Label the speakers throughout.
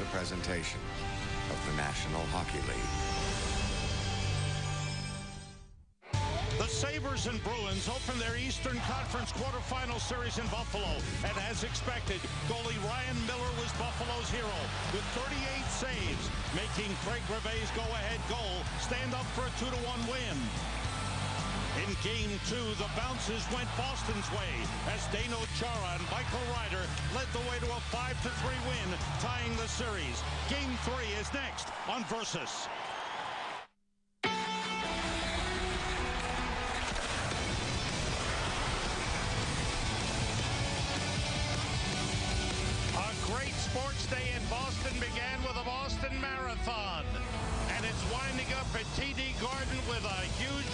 Speaker 1: a presentation of the National Hockey League.
Speaker 2: The Sabres and Bruins open their Eastern Conference quarterfinal series in Buffalo. And as expected, goalie Ryan Miller was Buffalo's hero with 38 saves, making Craig Rivet's go-ahead goal stand up for a 2-1 win. In game two, the bounces went Boston's way as Zdeno Chara and Michael Ryder led the way to a 5-3 win, tying the series. Game three is next on Versus. A great sports day in Boston began with a Boston Marathon. And it's winding up at TD Garden with a huge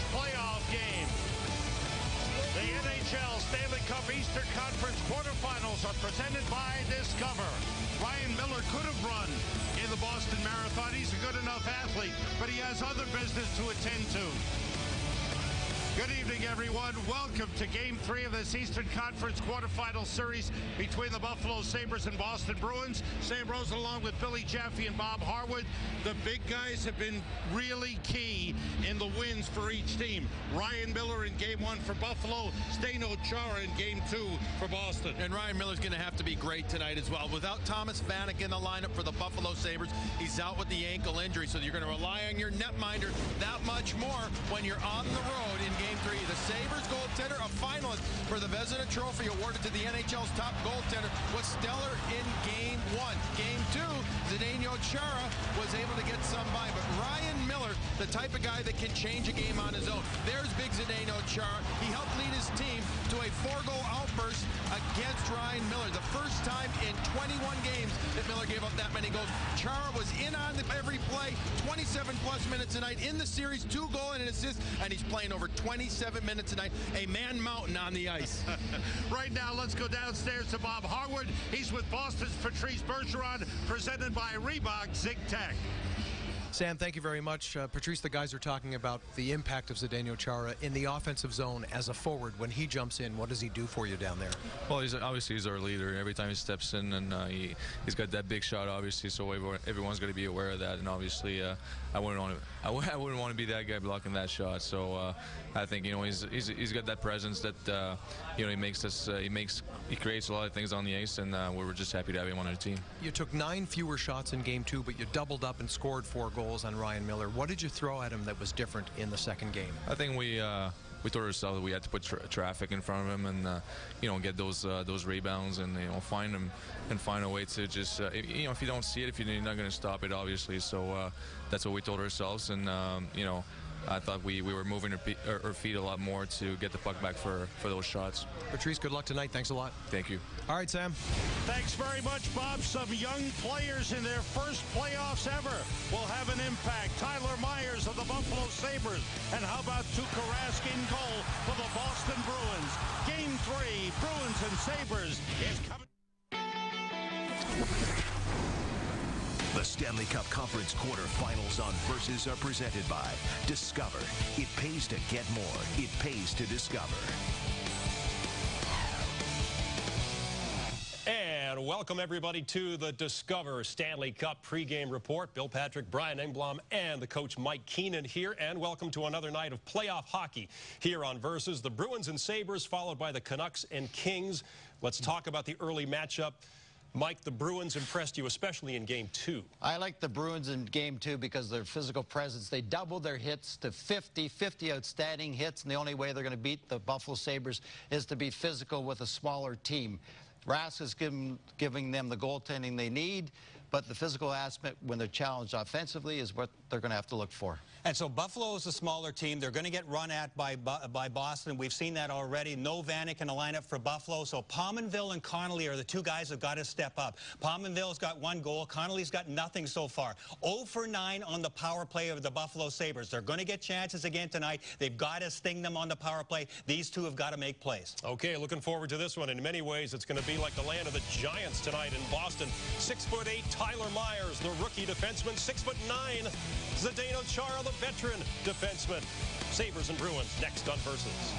Speaker 2: NHL Stanley Cup Eastern Conference quarterfinals are presented by Discover. Ryan Miller could have run in the Boston Marathon. He's a good enough athlete, but he has other business to attend to. Good evening, everyone. Welcome to Game 3 of this Eastern Conference quarterfinal series between the Buffalo Sabres and Boston Bruins. Sam Rosen along with Billy Jaffe and Bob Harwood. The big guys have been really key in the wins for each team. Ryan Miller in Game 1 for Buffalo, Zdeno Chara in Game 2 for Boston.
Speaker 3: And Ryan Miller's going to have to be great tonight as well. Without Thomas Vanek in the lineup for the Buffalo Sabres, he's out with the ankle injury, so you're going to rely on your netminder that much more when you're on the road in Game 3. The Sabres goaltender, a finalist for the Vezina Trophy awarded to the NHL's top goaltender, was stellar in Game 1. Game 2, Zdeno Chara was able to get some by, but Ryan Miller, the type of guy that can change a game on his own. There's big Zdeno Chara. He helped lead his team a four-goal outburst against Ryan Miller. The first time in 21 games that Miller gave up that many goals. Chara was in on every play, 27 plus minutes tonight in the series, two goal and an assist, and he's playing over 27 minutes tonight. A man mountain on the ice.
Speaker 2: right now, let's go downstairs to Bob Harwood. He's with Boston's Patrice Bergeron, presented by Reebok Zig Tech.
Speaker 4: Sam, thank you very much. Uh, Patrice, the guys are talking about the impact of Zdeno Chara in the offensive zone as a forward. When he jumps in, what does he do for you down there?
Speaker 5: Well, he's obviously he's our leader. Every time he steps in, and uh, he he's got that big shot, obviously. So everyone, everyone's going to be aware of that. And obviously, uh, I wouldn't want to I w- I wouldn't want to be that guy blocking that shot. So uh, I think you know he's, he's he's got that presence that uh, you know he makes us uh, he makes he creates a lot of things on the ice, and uh, we're just happy to have him on our team.
Speaker 4: You took nine fewer shots in game two, but you doubled up and scored four goals on Ryan Miller. What did you throw at him that was different in the second game?
Speaker 5: I think we uh, we told ourselves that we had to put tra- traffic in front of him and uh, you know get those uh, those rebounds and you know find him and find a way to just uh, you know if you don't see it if you're not going to stop it obviously. So uh, that's what we told ourselves and um, you know I thought we, we were moving our, pe- our, our feet a lot more to get the puck back for, for those shots.
Speaker 4: Patrice, good luck tonight. Thanks a lot.
Speaker 5: Thank you.
Speaker 4: All right, Sam.
Speaker 2: Thanks very much, Bob. Some young players in their first playoffs ever will have an impact. Tyler Myers of the Buffalo Sabres. And how about Tuukka Rask in goal for the Boston Bruins? Game three, Bruins and Sabres is coming.
Speaker 6: The Stanley Cup Conference quarterfinals on Versus are presented by Discover. It pays to get more. It pays to discover.
Speaker 7: And welcome everybody to the Discover Stanley Cup pregame report. Bill Patrick, Brian Engblom, and the coach Mike Keenan here. And welcome to another night of playoff hockey here on Versus. The Bruins and Sabres, followed by the Canucks and Kings. Let's talk about the early matchup. Mike, the Bruins impressed you, especially in game two.
Speaker 8: I like the Bruins in game two because their physical presence. They doubled their hits to 50, 50 outstanding hits, and the only way they're going to beat the Buffalo Sabres is to be physical with a smaller team. Rask is giving, giving them the goaltending they need, but the physical aspect when they're challenged offensively is what they're going to have to look for.
Speaker 9: And so Buffalo is a smaller team. They're going to get run at by by Boston. We've seen that already. No Vanek in the lineup for Buffalo. So Pominville and Connolly are the two guys have got to step up. Pominville's got one goal. Connolly's got nothing so far. 0 for 9 on the power play of the Buffalo Sabres. They're going to get chances again tonight. They've got to sting them on the power play. These two have got to make plays.
Speaker 7: Okay, looking forward to this one. In many ways, it's going to be like the land of the Giants tonight in Boston. Six foot eight, Tyler Myers, the rookie defenseman. Six foot nine, Zdeno Chara, the veteran defenseman. Sabres and Bruins next on Versus.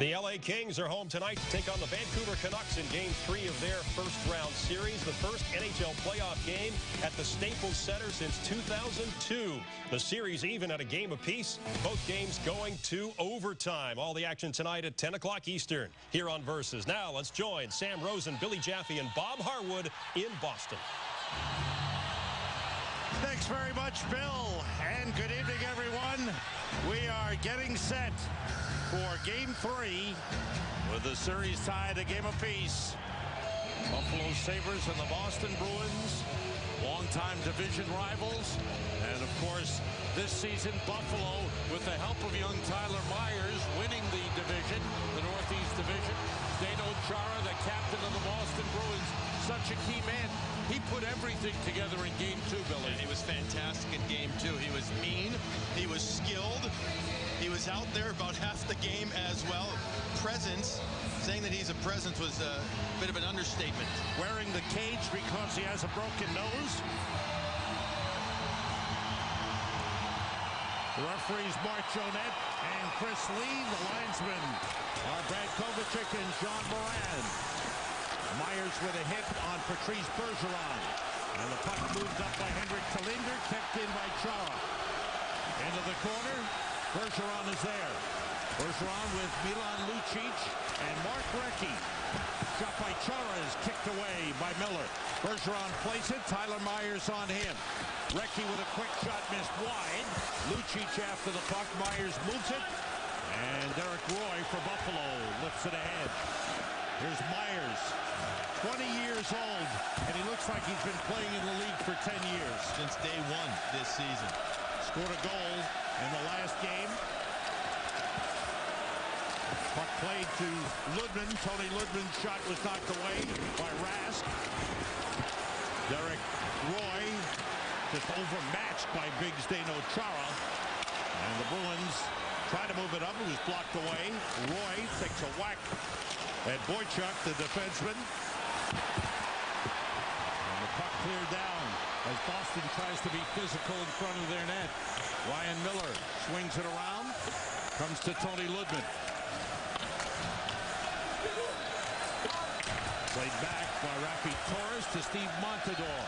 Speaker 7: The LA Kings are home tonight to take on the Vancouver Canucks in game three of their first round series, the first NHL playoff game at the Staples Center since 2002. The series even at a game apiece, both games going to overtime. All the action tonight at 10 o'clock Eastern here on Versus. Now let's join Sam Rosen, Billy Jaffe, and Bob Harwood in Boston.
Speaker 2: Thanks very much, Bill, and good evening, everyone. We are getting set for game three with the series tied a game apiece. Buffalo Sabres and the Boston Bruins, longtime division rivals. And of course, this season, Buffalo, with the help of young Tyler Myers, winning the division, the Northeast Division. Zdeno Chara, put everything together in game two, Billy.
Speaker 3: And he was fantastic in game two. He was mean. He was skilled. He was out there about half the game as well. Presence. Saying that he's a presence was a bit of an understatement.
Speaker 2: Wearing the cage because he has a broken nose. The referees Marc Joannette and Chris Lee. The linesmen are Brad Kovachik and John Moran. Myers with a hit on Patrice Bergeron. And the puck moved up by Henrik Tallinder, kept in by Chara. Into the corner. Bergeron is there. Bergeron with Milan Lucic and Mark Recchi. Shot by Chara is kicked away by Miller. Bergeron plays it. Tyler Myers on him. Recchi with a quick shot missed wide. Lucic after the puck. Myers moves it. And Derek Roy for Buffalo lifts it ahead. Here's Myers. 20 years old, and he looks like he's been playing in the league for 10 years.
Speaker 3: Since day one this season.
Speaker 2: Scored a goal in the last game. Puck played to Lydman. Toni Lydman's shot was knocked away by Rask. Derek Roy just overmatched by Big Zdeno Chara. And the Bruins try to move it up. It was blocked away. Roy takes a whack at Boychuk, the defenseman. And the puck cleared down as Boston tries to be physical in front of their net. Ryan Miller swings it around. Comes to Toni Lydman. Played back by Raffi Torres to Steve Montador.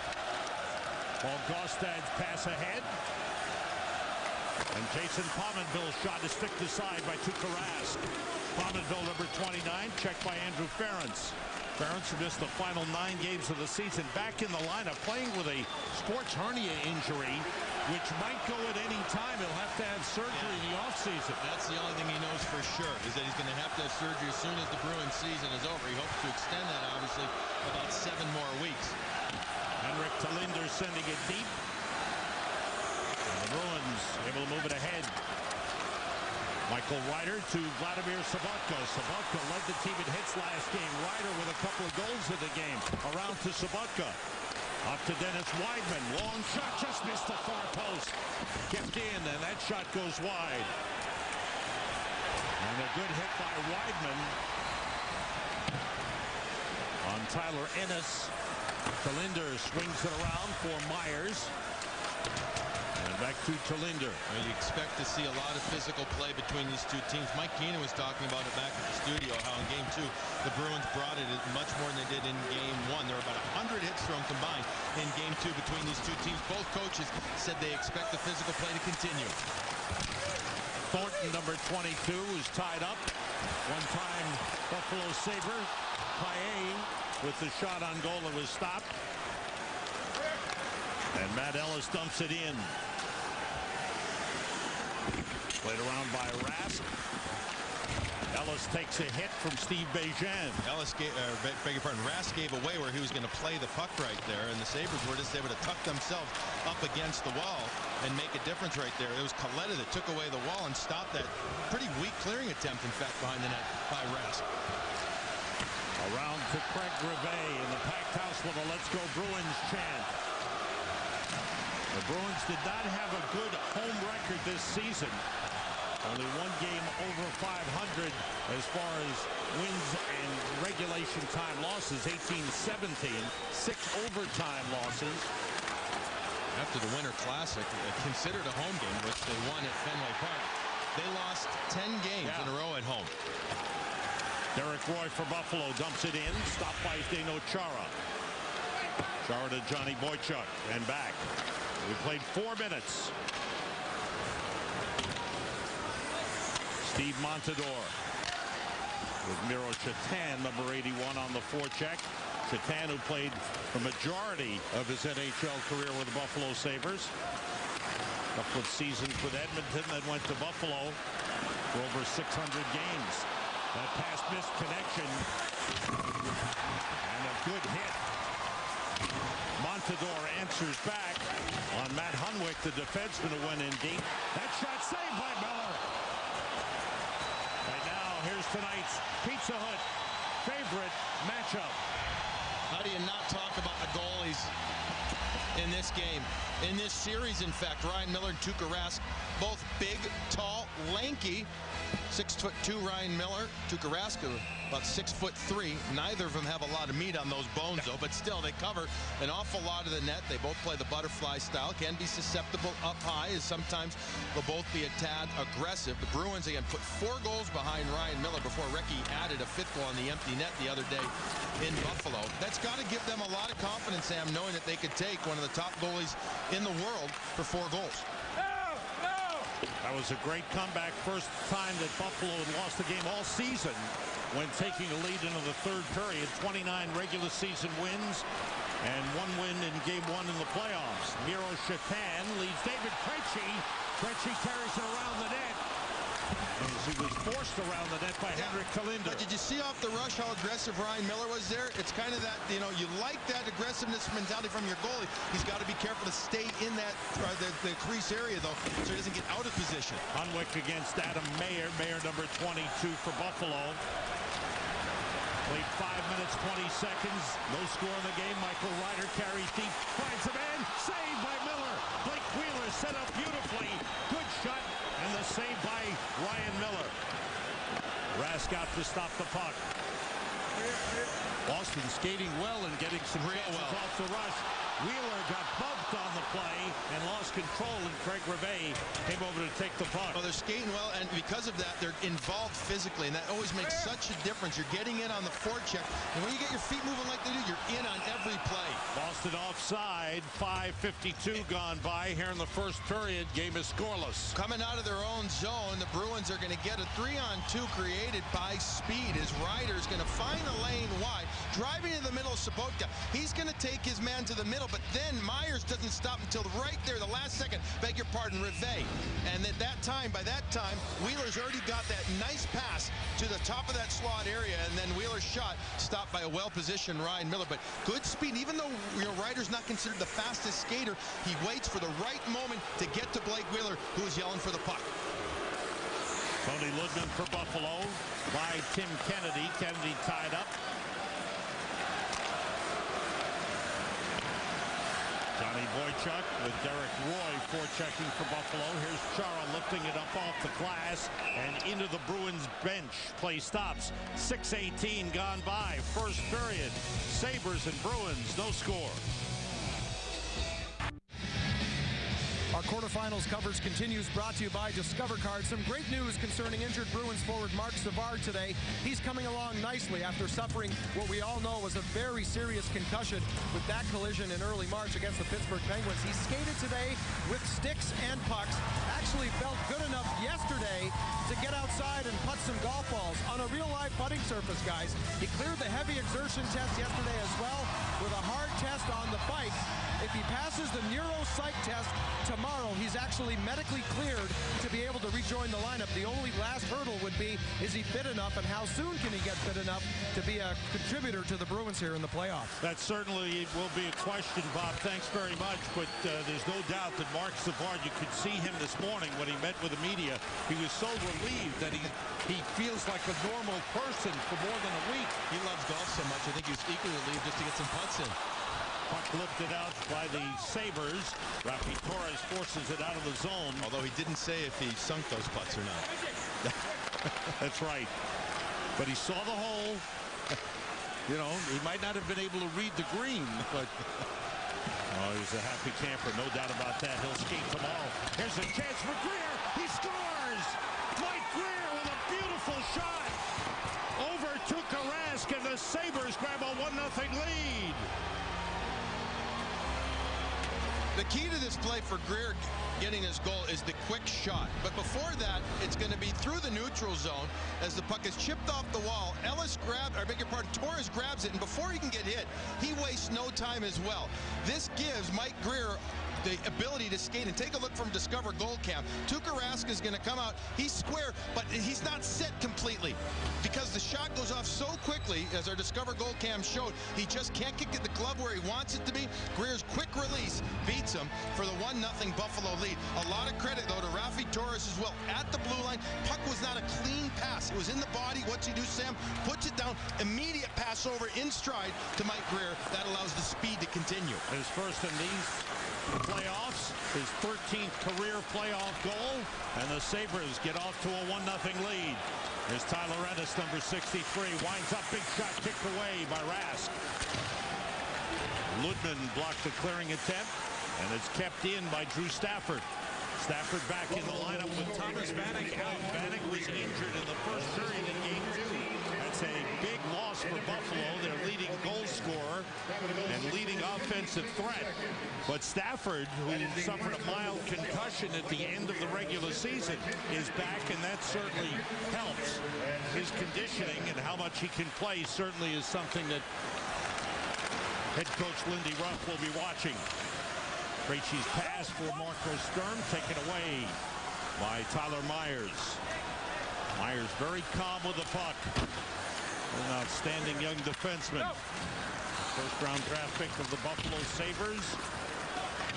Speaker 2: Paul Gaustad's pass ahead. And Jason Pominville's shot is sticked aside by Tuukka Rask. Pominville, number 29, checked by Andrew Ference. Ference missed the final nine games of the season. Back in the lineup, playing with a sports hernia injury, which might go at any time. He'll have to have surgery yeah. in the offseason.
Speaker 3: That's the only thing he knows for sure, is that he's going to have to have surgery as soon as the Bruins season is over. He hopes to extend that, obviously, about seven more weeks.
Speaker 2: Henrik Tallinder sending it deep. And the Bruins able to move it ahead. Michael Ryder to Vladimir Sobotka. Sobotka led the team in hits last game. Ryder with a couple of goals in the game. Around to Sobotka. Up to Dennis Wideman. Long shot just missed the far post. Kept in and that shot goes wide. And a good hit by Wideman. On Tyler Ennis. Tallinder swings it around for Myers. Back to Tallinder.
Speaker 3: Well, you expect to see a lot of physical play between these two teams. Mike Keenan was talking about it back at the studio, how in game two, the Bruins brought it much more than they did in game one. There were about 100 hits thrown combined in game two between these two teams. Both coaches said they expect the physical play to continue.
Speaker 2: Thornton, number 22, is tied up. One-time Buffalo Sabre. Paille with the shot on goal that was stopped. And Matt Ellis dumps it in. Played around by Rask. Ellis takes a hit from Steve Begin.
Speaker 3: Ellis gave, uh, beg your pardon, Rask gave away where he was going to play the puck right there, and the Sabres were just able to tuck themselves up against the wall and make a difference right there. It was Kaleta that took away the wall and stopped that pretty weak clearing attempt, in fact, behind the net by Rask.
Speaker 2: Around to Craig Rivet in the packed house with a Let's Go Bruins chant. The Bruins did not have a good home record this season. Only one game over 500 as far as wins and regulation time losses, 18-17. Six overtime losses.
Speaker 3: After the Winter Classic, uh, considered a home game, which they won at Fenway Park, they lost 10 games yeah. in a row at home.
Speaker 2: Derek Roy for Buffalo dumps it in. Stopped by Zdeno Chara. Chara to Johnny Boychuk and back. We played four minutes. Steve Montador with Miro Satan, number 81 on the forecheck. Satan, who played the majority of his NHL career with the Buffalo Sabres. A couple of seasons with Edmonton, then went to Buffalo for over 600 games. That pass missed connection. And a good hit. Montador answers back on Matt Hunwick, the defenseman who went in deep. That shot saved by Miller. And now here's tonight's Pizza Hut favorite matchup.
Speaker 3: How do you not talk about the goalies in this game? In this series, in fact, Ryan Miller and Tuukka Rask, both big, tall, lanky. Six foot two Ryan Miller, Tuukka Rask, about six foot three. Neither of them have a lot of meat on those bones, though, but still they cover an awful lot of the net. They both play the butterfly style, can be susceptible up high, as sometimes they'll both be a tad aggressive. The Bruins, again, put four goals behind Ryan Miller before Recchi added a fifth goal on the empty net the other day in Buffalo. That's got to give them a lot of confidence, Sam, knowing that they could take one of the top goalies in the world for four goals.
Speaker 2: That was a great comeback. First time that Buffalo had lost the game all season when taking a lead into the third period. 29 regular season wins and one win in game one in the playoffs. Miro Satan leads David Krejci. Krejci carries it around the net. He was forced around the net by Henrik Tallinder.
Speaker 3: But did you see off the rush how aggressive Ryan Miller was there? It's kind of that, you know, you like that aggressiveness mentality from your goalie. He's got to be careful to stay in that uh, the, the crease area, though, so he doesn't get out of position.
Speaker 2: Hunwick against Adam Mair. Mair number 22 for Buffalo. Played 5 minutes, 20 seconds. No score in the game. Michael Ryder carries deep. Finds a man. Saved by Miller. Blake Wheeler set up beautifully. Good shot. And the save by Ryan Miller. Out to stop the puck. Boston skating well and getting some
Speaker 3: Real
Speaker 2: chances
Speaker 3: well.
Speaker 2: off the rush. Wheeler got bumped on the play and lost control, and Craig Rivet came over to take the puck.
Speaker 3: Well, they're skating well, and because of that, they're involved physically, and that always makes such a difference. You're getting in on the forecheck, and when you get your feet moving like they do, you're in on every play.
Speaker 2: Boston offside, 5.52 gone by here in the first period. Game is scoreless.
Speaker 3: Coming out of their own zone, the Bruins are going to get a three-on-two created by speed as Ryder's going to find the lane wide, driving in the middle of Sobotka. He's going to take his man to the middle, but then Myers doesn't stop until right there, the last second, beg your pardon, Rivet. And at that time, by that time, Wheeler's already got that nice pass to the top of that slot area, and then Wheeler's shot stopped by a well-positioned Ryan Miller. But good speed, even though you know Ryder's not considered the fastest skater, he waits for the right moment to get to Blake Wheeler, who is yelling for the puck.
Speaker 2: Toni Lydman for Buffalo by Tim Kennedy. Kennedy tied up. Johnny Boychuk with Derek Roy forechecking for Buffalo. Here's Chara lifting it up off the glass and into the Bruins bench. Play stops. 6.18 gone by. First period. Sabres and Bruins. No score.
Speaker 4: Our quarterfinals coverage continues, brought to you by Discover Card. Some great news concerning injured Bruins forward Marc Savard today. He's coming along nicely after suffering what we all know was a very serious concussion with that collision in early March against the Pittsburgh Penguins. He skated today with sticks and pucks. Actually felt good enough yesterday to get outside and putt some golf balls on a real live putting surface, guys. He cleared the heavy exertion test yesterday as well with a hard test on the bike. If he passes the neuropsych test tomorrow, he's actually medically cleared to be able to rejoin the lineup. The only last hurdle would be, is he fit enough and how soon can he get fit enough to be a contributor to the Bruins here in the playoffs?
Speaker 2: That certainly will be a question, Bob. Thanks very much. But uh, there's no doubt that Marc Savard, you could see him this morning when he met with the media. He was so relieved that he he feels like a normal person for more than a week.
Speaker 3: He loves golf so much, I think he was equally relieved just to get some putts in.
Speaker 2: Puck lifted out by the Sabres. Raffi Torres forces it out of the zone.
Speaker 3: Although he didn't say if he sunk those putts or not.
Speaker 2: That's right. But he saw the hole. You know, he might not have been able to read the green, but oh, he's a happy camper, no doubt about that. He'll skate tomorrow. Here's a chance for Grier. He scores! Mike Grier with a beautiful shot. Over to Rask and the Sabres grab a 1-0 lead.
Speaker 3: The key to this play for Grier getting his goal is the quick shot. But before that, it's going to be through the neutral zone as the puck is chipped off the wall. Ellis grabs, I beg your pardon, Torres grabs it, and before he can get hit, he wastes no time as well. This gives Mike Grier the ability to skate and take a look from Discover Gold Cam. Tuukka Rask is going to come out. He's square, but he's not set completely because the shot goes off so quickly, as our Discover Gold Cam showed. He just can't kick the glove where he wants it to be. Grier's quick release beats him for the 1-0 Buffalo lead. A lot of credit, though, to Raffi Torres as well. At the blue line, puck was not a clean pass. It was in the body. What's he do, Sam? Puts it down. Immediate pass over in stride to Mike Grier. That allows the speed to continue.
Speaker 2: His first in these playoffs, his 13th career playoff goal, and the Sabres get off to a 1-0 lead. Here's Tyler Ennis, number 63, winds up, big shot kicked away by Rask. Lydman blocked the clearing attempt, and it's kept in by Drew Stafford. Stafford back in the lineup with Thomas Vanek out. Vanek was injured in the first period in Game 2 big loss for Buffalo, their leading goal scorer and leading offensive threat. But Stafford, who suffered a mild concussion at the end of the regular season, is back, and that certainly helps. His conditioning and how much he can play certainly is something that head coach Lindy Ruff will be watching. Krejci's pass for Marco Sturm taken away by Tyler Myers. Myers very calm with the puck. An outstanding young defenseman. First round draft pick of the Buffalo Sabres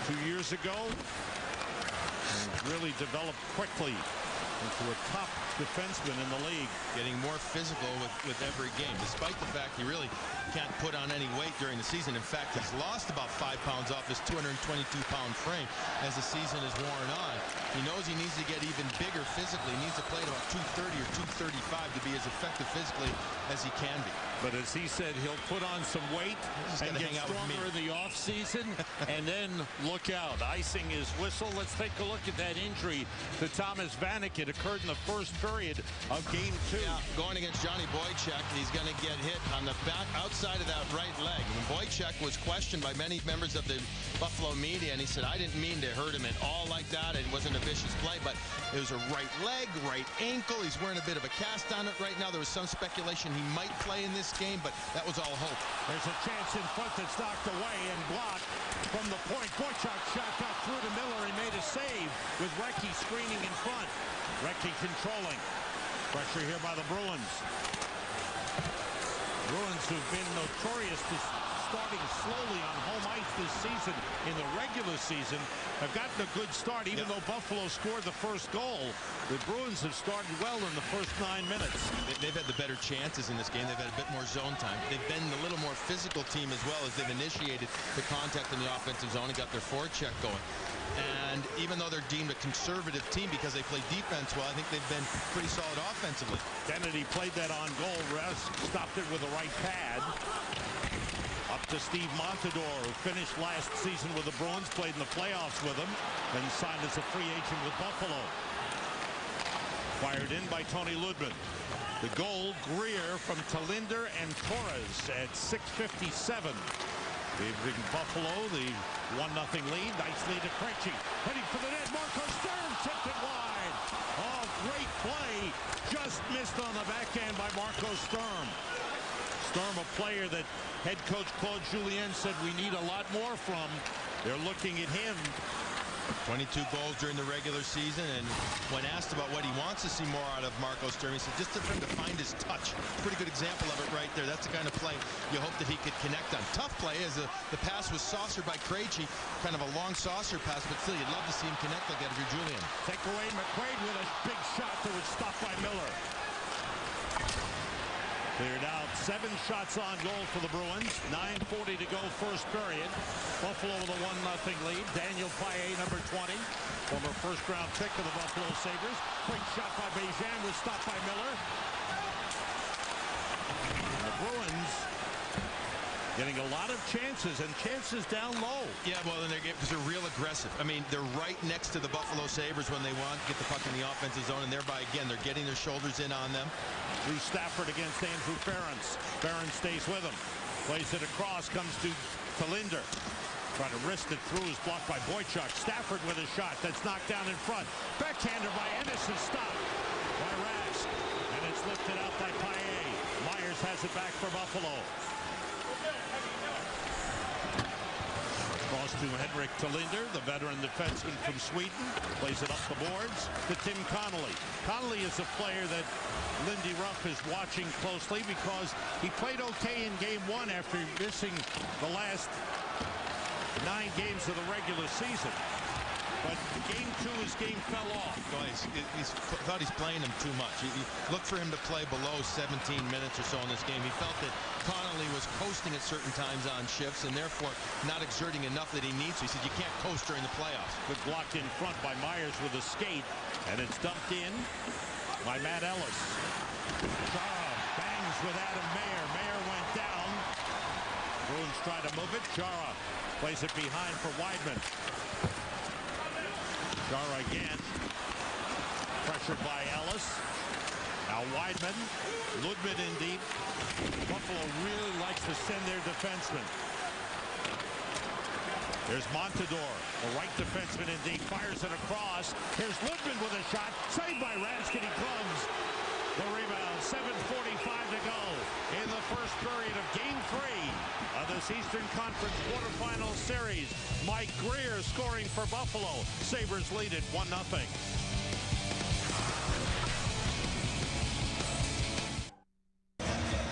Speaker 2: two years ago. And really developed quickly into a top defenseman in the league.
Speaker 3: Getting more physical with, with every game, despite the fact he really can't put on any weight during the season. In fact, he's lost about five pounds off his 222-pound frame as the season is worn on. He knows he needs to get even bigger physically. He needs to play at about 230 or 235 to be as effective physically as he can be.
Speaker 2: But as he said, he'll put on some weight and get stronger in the offseason and then look out. Icing his whistle. Let's take a look at that injury to Thomas Vanek. It occurred in the first period of game two.
Speaker 3: Yeah, going against Johnny Boychuk, he's going to get hit on the back outside of that right leg. When Boychuk was questioned by many members of the Buffalo media, and he said, I didn't mean to hurt him at all like that. It wasn't a vicious play, but it was a right leg, right ankle. He's wearing a bit of a cast on it right now. There was some speculation he might play in this game, but that was all hope.
Speaker 2: There's a chance in front that's knocked away and blocked from the point. Boychuk shot got through to Miller. He made a save with Recchi screening in front. Recchi controlling. Pressure here by the Bruins. Bruins who've been notorious to starting slowly on this season in the regular season have gotten a good start even though Buffalo scored the first goal. The Bruins have started well in the first nine minutes.
Speaker 3: They've had the better chances in this game. They've had a bit more zone time. They've been a little more physical team as well as they've initiated the contact in the offensive zone and got their forecheck going. And even though they're deemed a conservative team because they play defense well I think they've been pretty solid offensively.
Speaker 2: Kennedy played that on goal. Russ stopped it with a right pad to Steve Montador, who finished last season with the Bruins, played in the playoffs with them, and signed as a free agent with Buffalo. Fired in by Toni Lydman. The goal, Grier from Tallinder and Torres at 6.57. Giving Buffalo the 1-0 lead. Nice lead to Krejci. Heading for the net. Marco Sturm tipped it wide. Oh, great play. Just missed on the backhand by Marco Sturm. Sturm, a player that head coach Claude Julien said we need a lot more from. They're looking at him.
Speaker 3: 22 goals during the regular season, and when asked about what he wants to see more out of Marco Sturm, he said just for him to find his touch. Pretty good example of it right there. That's the kind of play you hope that he could connect on. Tough play as a, the pass was saucered by Krejci, kind of a long saucer pass, but still you'd love to see him connect like that if you're Julien.
Speaker 2: Take away McQuaid with a big shot that was stopped by Miller. Cleared out seven shots on goal for the Bruins. 9.40 to go first period. Buffalo with a 1-0 lead. Daniel Paille, number 20. Former first-round pick of the Buffalo Sabres. Quick shot by Begin was stopped by Miller. The Bruins getting a lot of chances and chances down low.
Speaker 3: Yeah, well, then they're because they're real aggressive. I mean, they're right next to the Buffalo Sabres when they want to get the puck in the offensive zone, and thereby again they're getting their shoulders in on them.
Speaker 2: Drew Stafford against Andrew Ference. Ference stays with him. Plays it across, comes to, to Linder. Trying to wrist it through, is blocked by Boychuk. Stafford with a shot that's knocked down in front. Backhander by Ennis is stopped by Rask. And it's lifted out by Paille. Myers has it back for Buffalo. To Henrik Tallinder, the veteran defenseman from Sweden. Plays it up the boards to Tim Connolly. Connolly is a player that Lindy Ruff is watching closely because he played okay in game one after missing the last nine games of the regular season. But game two, his game fell off.
Speaker 3: No, he's, he's thought he's playing him too much. He, he looked for him to play below 17 minutes or so in this game. He felt that Connolly was coasting at certain times on shifts and therefore not exerting enough that he needs. He said you can't coast during the playoffs.
Speaker 2: Good block in front by Myers with a skate, and it's dumped in by Matt Ellis. Chara bangs with Adam Mair. Mair went down. Bruins try to move it. Chara plays it behind for Wideman. Chara again. Pressured by Ellis. Now Wideman. Lydman in deep. Buffalo really likes to send their defensemen. There's Montador, the right defenseman in deep, fires it across. Here's Lydman with a shot, saved by Raskin. He gloves the rebound. 7.45 to go in the first period of game three of this Eastern Conference quarterfinal series. Mike Grier scoring for Buffalo. Sabres lead it 1-0.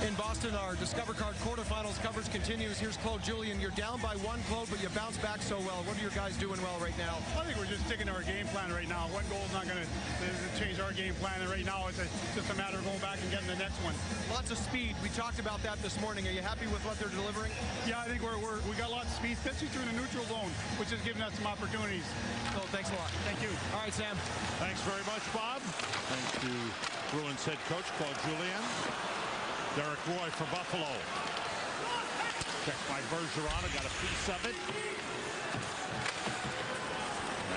Speaker 4: In Boston, our Discover Card quarterfinals coverage continues. Here's Claude Julien. You're down by one, Claude, but you bounce back so well. What are your guys doing well right now?
Speaker 10: I think we're just sticking to our game plan right now. One goal is not going to uh, change our game plan, and right now it's a, just a matter of going back and getting the next one.
Speaker 4: Lots of speed. We talked about that this morning. Are you happy with what they're delivering?
Speaker 10: Yeah, I think we're, we're we got lots of speed, especially through the neutral zone, which is giving us some opportunities.
Speaker 4: So thanks a lot.
Speaker 10: Thank you.
Speaker 4: All right, Sam.
Speaker 2: Thanks very much, Bob. Thanks to Bruins head coach Claude Julien. Derek Roy for Buffalo. Checked by Bergeron. Got a piece of it.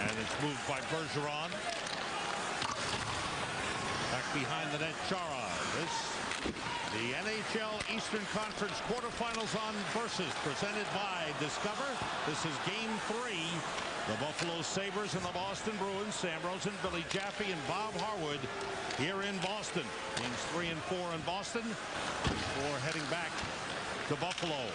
Speaker 2: And it's moved by Bergeron. Back behind the net, Chara. This, the NHL Eastern Conference quarterfinals on Versus, presented by Discover. This is game three. The Buffalo Sabres and the Boston Bruins. Sam Rosen, Billy Jaffe, and Bob Harwood here in Boston. Games three and four in Boston. Four heading back to Buffalo.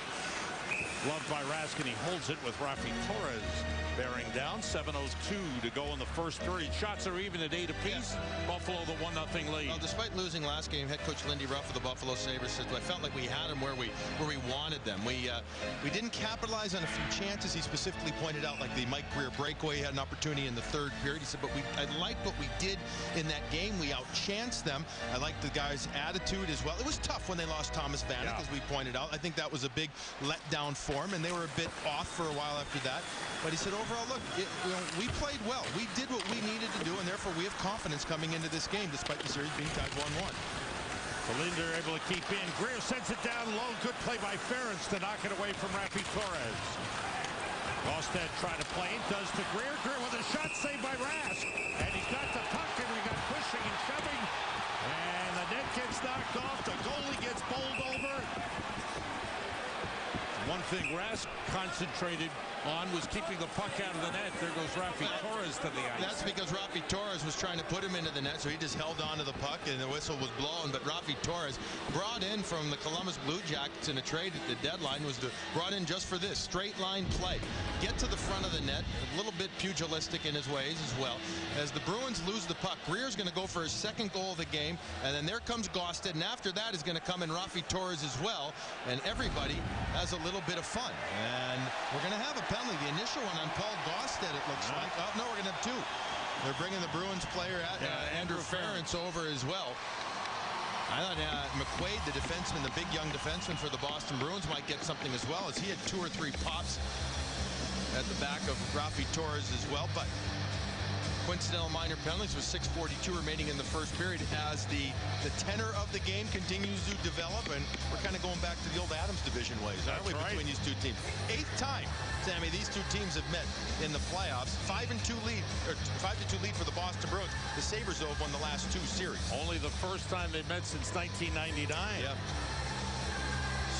Speaker 2: Loved by Raskin. He holds it with Raffi Torres bearing down. 7.02 to go in the first period. Shots are even at eight apiece. Yeah. Buffalo the 1-0 lead.
Speaker 3: Well, despite losing last game, head coach Lindy Ruff of the Buffalo Sabres said, I felt like we had them where we where we wanted them. We uh, we didn't capitalize on a few chances. He specifically pointed out like the Mike Grier breakaway. He had an opportunity in the third period. He said, but we I liked what we did in that game. We outchanced them. I liked the guys' attitude as well. It was tough when they lost Thomas Vanek, yeah. as we pointed out. I think that was a big letdown for them, and they were a bit off for a while after that. But he said, overall, look, it, you know, we played well. We did what we needed to do, and therefore we have confidence coming into this game, despite the series being tied 1-1.
Speaker 2: Linder able to keep in. Grier sends it down low. Good play by Ference to knock it away from Raffi Torres. Gaustad trying to play. Does to Greer. Grier with a shot saved by Rask. And he's got the puck, and we got pushing and shoving. And the net gets knocked off. The goalie gets bowled over. Thing Rask concentrated on was keeping the puck out of the net. There goes Raffi Torres to the ice.
Speaker 3: That's because Raffi Torres was trying to put him into the net, so he just held on to the puck, and the whistle was blown. But Raffi Torres, brought in from the Columbus Blue Jackets in a trade at the deadline, was brought in just for this straight line play. Get to the front of the net, a little bit pugilistic in his ways as well. As the Bruins lose the puck, Grier's going to go for his second goal of the game, and then there comes Gaustad, and after that is going to come in Raffi Torres as well, and everybody has a little bit of fun. And we're going to have a penalty. The initial one on Paul Gaustad, it looks like. Oh, no, we're going to have two. They're bringing the Bruins player, at, uh, yeah, uh, Andrew Ference, over as well. I thought uh, McQuaid, the defenseman, the big young defenseman for the Boston Bruins, might get something as well, as he had two or three pops at the back of Raffi Torres as well. But coincidental minor penalties with 6.42 remaining in the first period as the, the tenor of the game continues to develop. And we're kind of going back to the old Adams division ways, aren't we,
Speaker 2: right.
Speaker 3: between these two teams? Eighth time, Sammy, these two teams have met in the playoffs. Five and two lead, or five to two lead for the Boston Bruins. The Sabres, though, have won the last two series.
Speaker 2: Only the first time they've met since 1999.
Speaker 3: Yeah.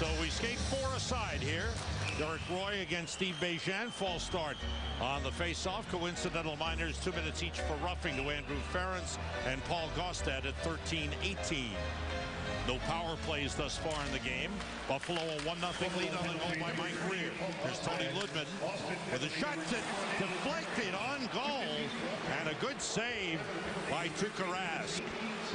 Speaker 2: So we skate four aside here. Derek Roy against Steve Begin. False start on the face-off. Coincidental minors, two minutes each for roughing to Andrew Ference and Paul Gaustad at 13-18. No power plays thus far in the game. Buffalo a 1-0 lead on the goal by Mike Grier. There's Toni Lydman with a shot that deflected on goal and a good save by Tuukka Rask.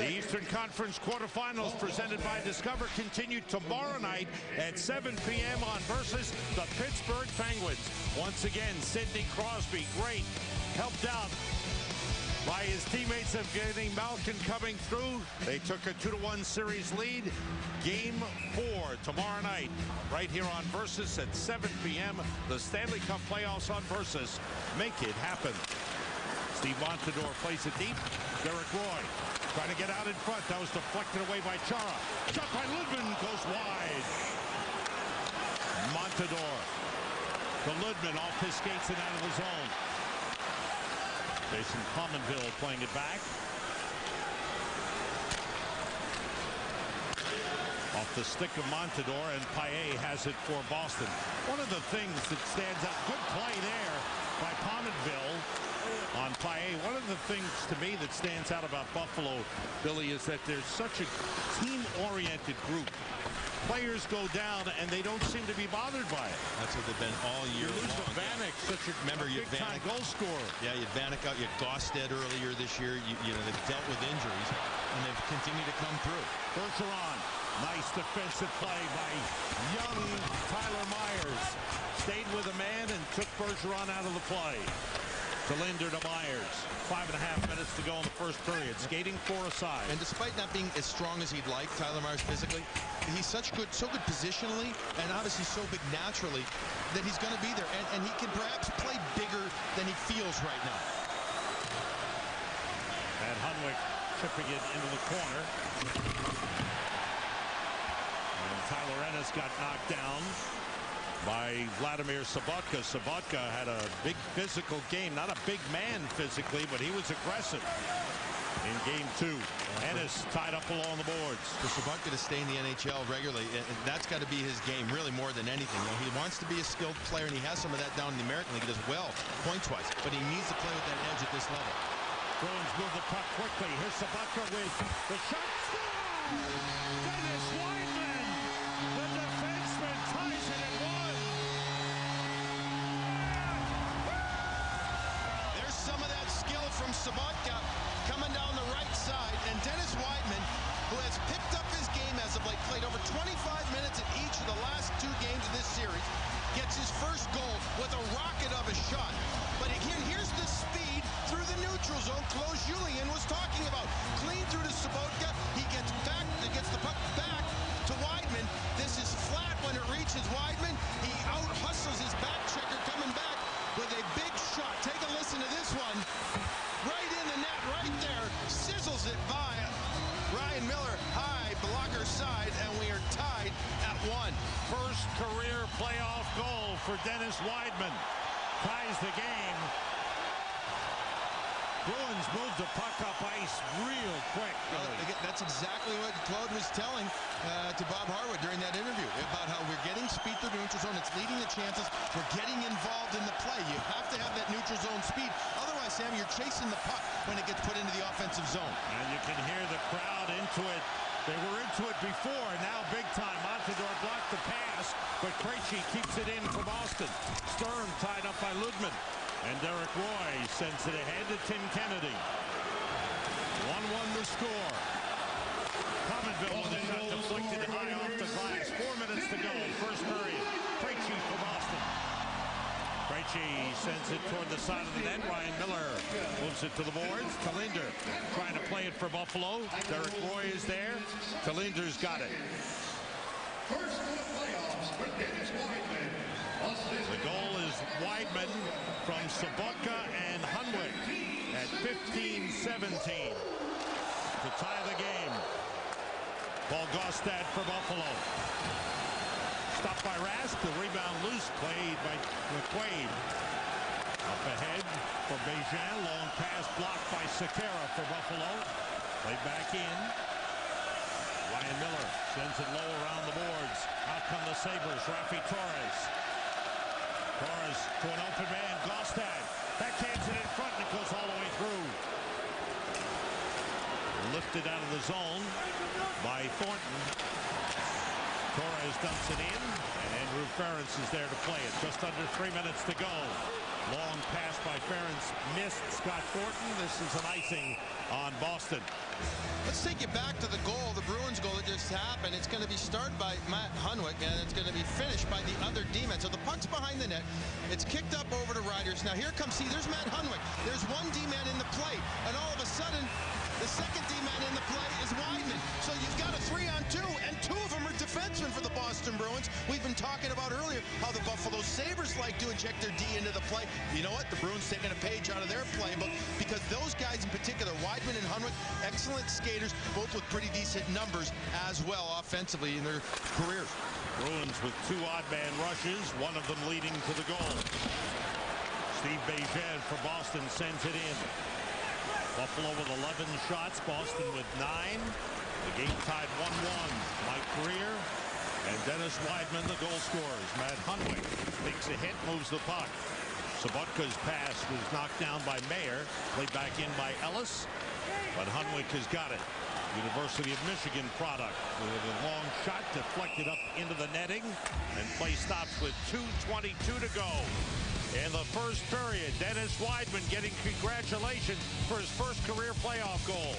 Speaker 2: The Eastern Conference quarterfinals presented by Discover continue tomorrow night at 7 p.m. on versus the Pittsburgh Penguins. Once again, Sidney Crosby, great, helped out by his teammates of getting Malkin coming through. They took a 2-1 series lead. Game four tomorrow night right here on Versus at 7 p.m. The Stanley Cup playoffs on Versus. Make it happen. Steve Montador plays it deep. Derek Roy trying to get out in front. That was deflected away by Chara. Shot by Lydman goes wide. Montador to Lydman off his skates and out of the zone. Jason Pominville playing it back. Off the stick of Montador, and Paille has it for Boston. One of the things that stands out, good play there by Pominville on Paille. One of the things to me that stands out about Buffalo, Billy, is that there's such a team-oriented group. Players go down, and they don't seem to be bothered by it.
Speaker 3: That's what they've been all year
Speaker 2: You lose
Speaker 3: long.
Speaker 2: Vanek, such a
Speaker 3: Remember, you had
Speaker 2: big-time goal scorer.
Speaker 3: Yeah, you Vanek out, you had Gaustad earlier this year. You, you know, they've dealt with injuries, and they've continued to come through.
Speaker 2: Bergeron, nice defensive play by young Tyler Myers. Stayed with a man and took Bergeron out of the play. To Linder to Myers. Five and a half minutes to go in the first period. Skating four aside.
Speaker 3: And despite not being as strong as he'd like, Tyler Myers physically, he's such good, so good positionally, and obviously so big naturally that he's going to be there, and, and he can perhaps play bigger than he feels right now.
Speaker 2: And Hunwick chipping it into the corner. And Tyler Ennis got knocked down by Vladimir Sobotka. Sobotka had a big physical game. Not a big man physically, but he was aggressive in game two. Ennis tied up along the boards.
Speaker 3: For Sobotka to stay in the NHL regularly, that's got to be his game, really more than anything. You know, he wants to be a skilled player, and he has some of that down in the American League. as well, points-wise, but he needs to play with that edge at this level.
Speaker 2: Bruins move the puck quickly. Here's Sobotka with the shot. Score! Dennis
Speaker 3: that's exactly what Claude was telling uh, to Bob Harwood during that interview about how we're getting speed through the neutral zone. It's leading the chances. We're getting involved in the play. You have to have that neutral zone speed. Otherwise, Sam, you're chasing the puck when it gets put into the offensive zone.
Speaker 2: And you can hear the crowd into it. They were into it before, now big time. Montador blocked the pass, but Krejci keeps it in for Austin. Sturm tied up by Lydman. And Derek Roy sends it ahead to Tim Kennedy. 1-1 the score. Pominville with a shot deflected high off the glass. Four minutes to go, first period. Krejci for Boston. Krejci sends it toward the side of the net. Ryan Miller moves it to the boards. Tallinder trying to play it for Buffalo. Derek Roy is there. Tallinder's got it. The goal is Wideman from Sobotka and Hunwick. at 15-17 to tie the. Paul Gaustad for Buffalo. Stopped by Rask. The rebound loose. Played by McQuaid. Up ahead for Begin. Long pass blocked by Sekera for Buffalo. Played back in. Ryan Miller sends it low around the boards. Out come the Sabres. Raffi Torres. Torres to an open man. Gaustad. Backhands it in front and it goes all the way through. Lifted out of the zone by Thornton. Torres dumps it in, and Andrew Ference is there to play it. Just under three minutes to go. Long pass by Ference missed Shawn Thornton. This is an icing on Boston.
Speaker 4: Let's take you back to the goal, the Bruins goal that just happened. It's going to be started by Matt Hunwick, and it's going to be finished by the other D-man. So the puck's behind the net. It's kicked up over to Riders. Now here comes, see, there's Matt Hunwick. There's one D-man in the play, and all of a sudden, the second D-man in the play is Wideman. Three-on-two, and two of them are defensemen for the Boston Bruins. We've been talking about earlier how the Buffalo Sabres like to inject their D into the play. You know what? The Bruins taking a page out of their playbook because those guys in particular, Wideman and Hunwick, excellent skaters, both with pretty decent numbers as well offensively in their careers.
Speaker 2: Bruins with two odd man rushes, one of them leading to the goal. Steve Begin for Boston sends it in. Buffalo with 11 shots, Boston with nine. The game tied 1-1. Mike Grier and Dennis Wideman, the goal scorers. Matt Hunwick takes a hit, moves the puck. Sobotka's pass was knocked down by Mair, played back in by Ellis, but Hunwick has got it. University of Michigan product with a long shot deflected up into the netting and play stops with 2.22 to go. In the first period, Dennis Wideman getting congratulations for his first career playoff goal.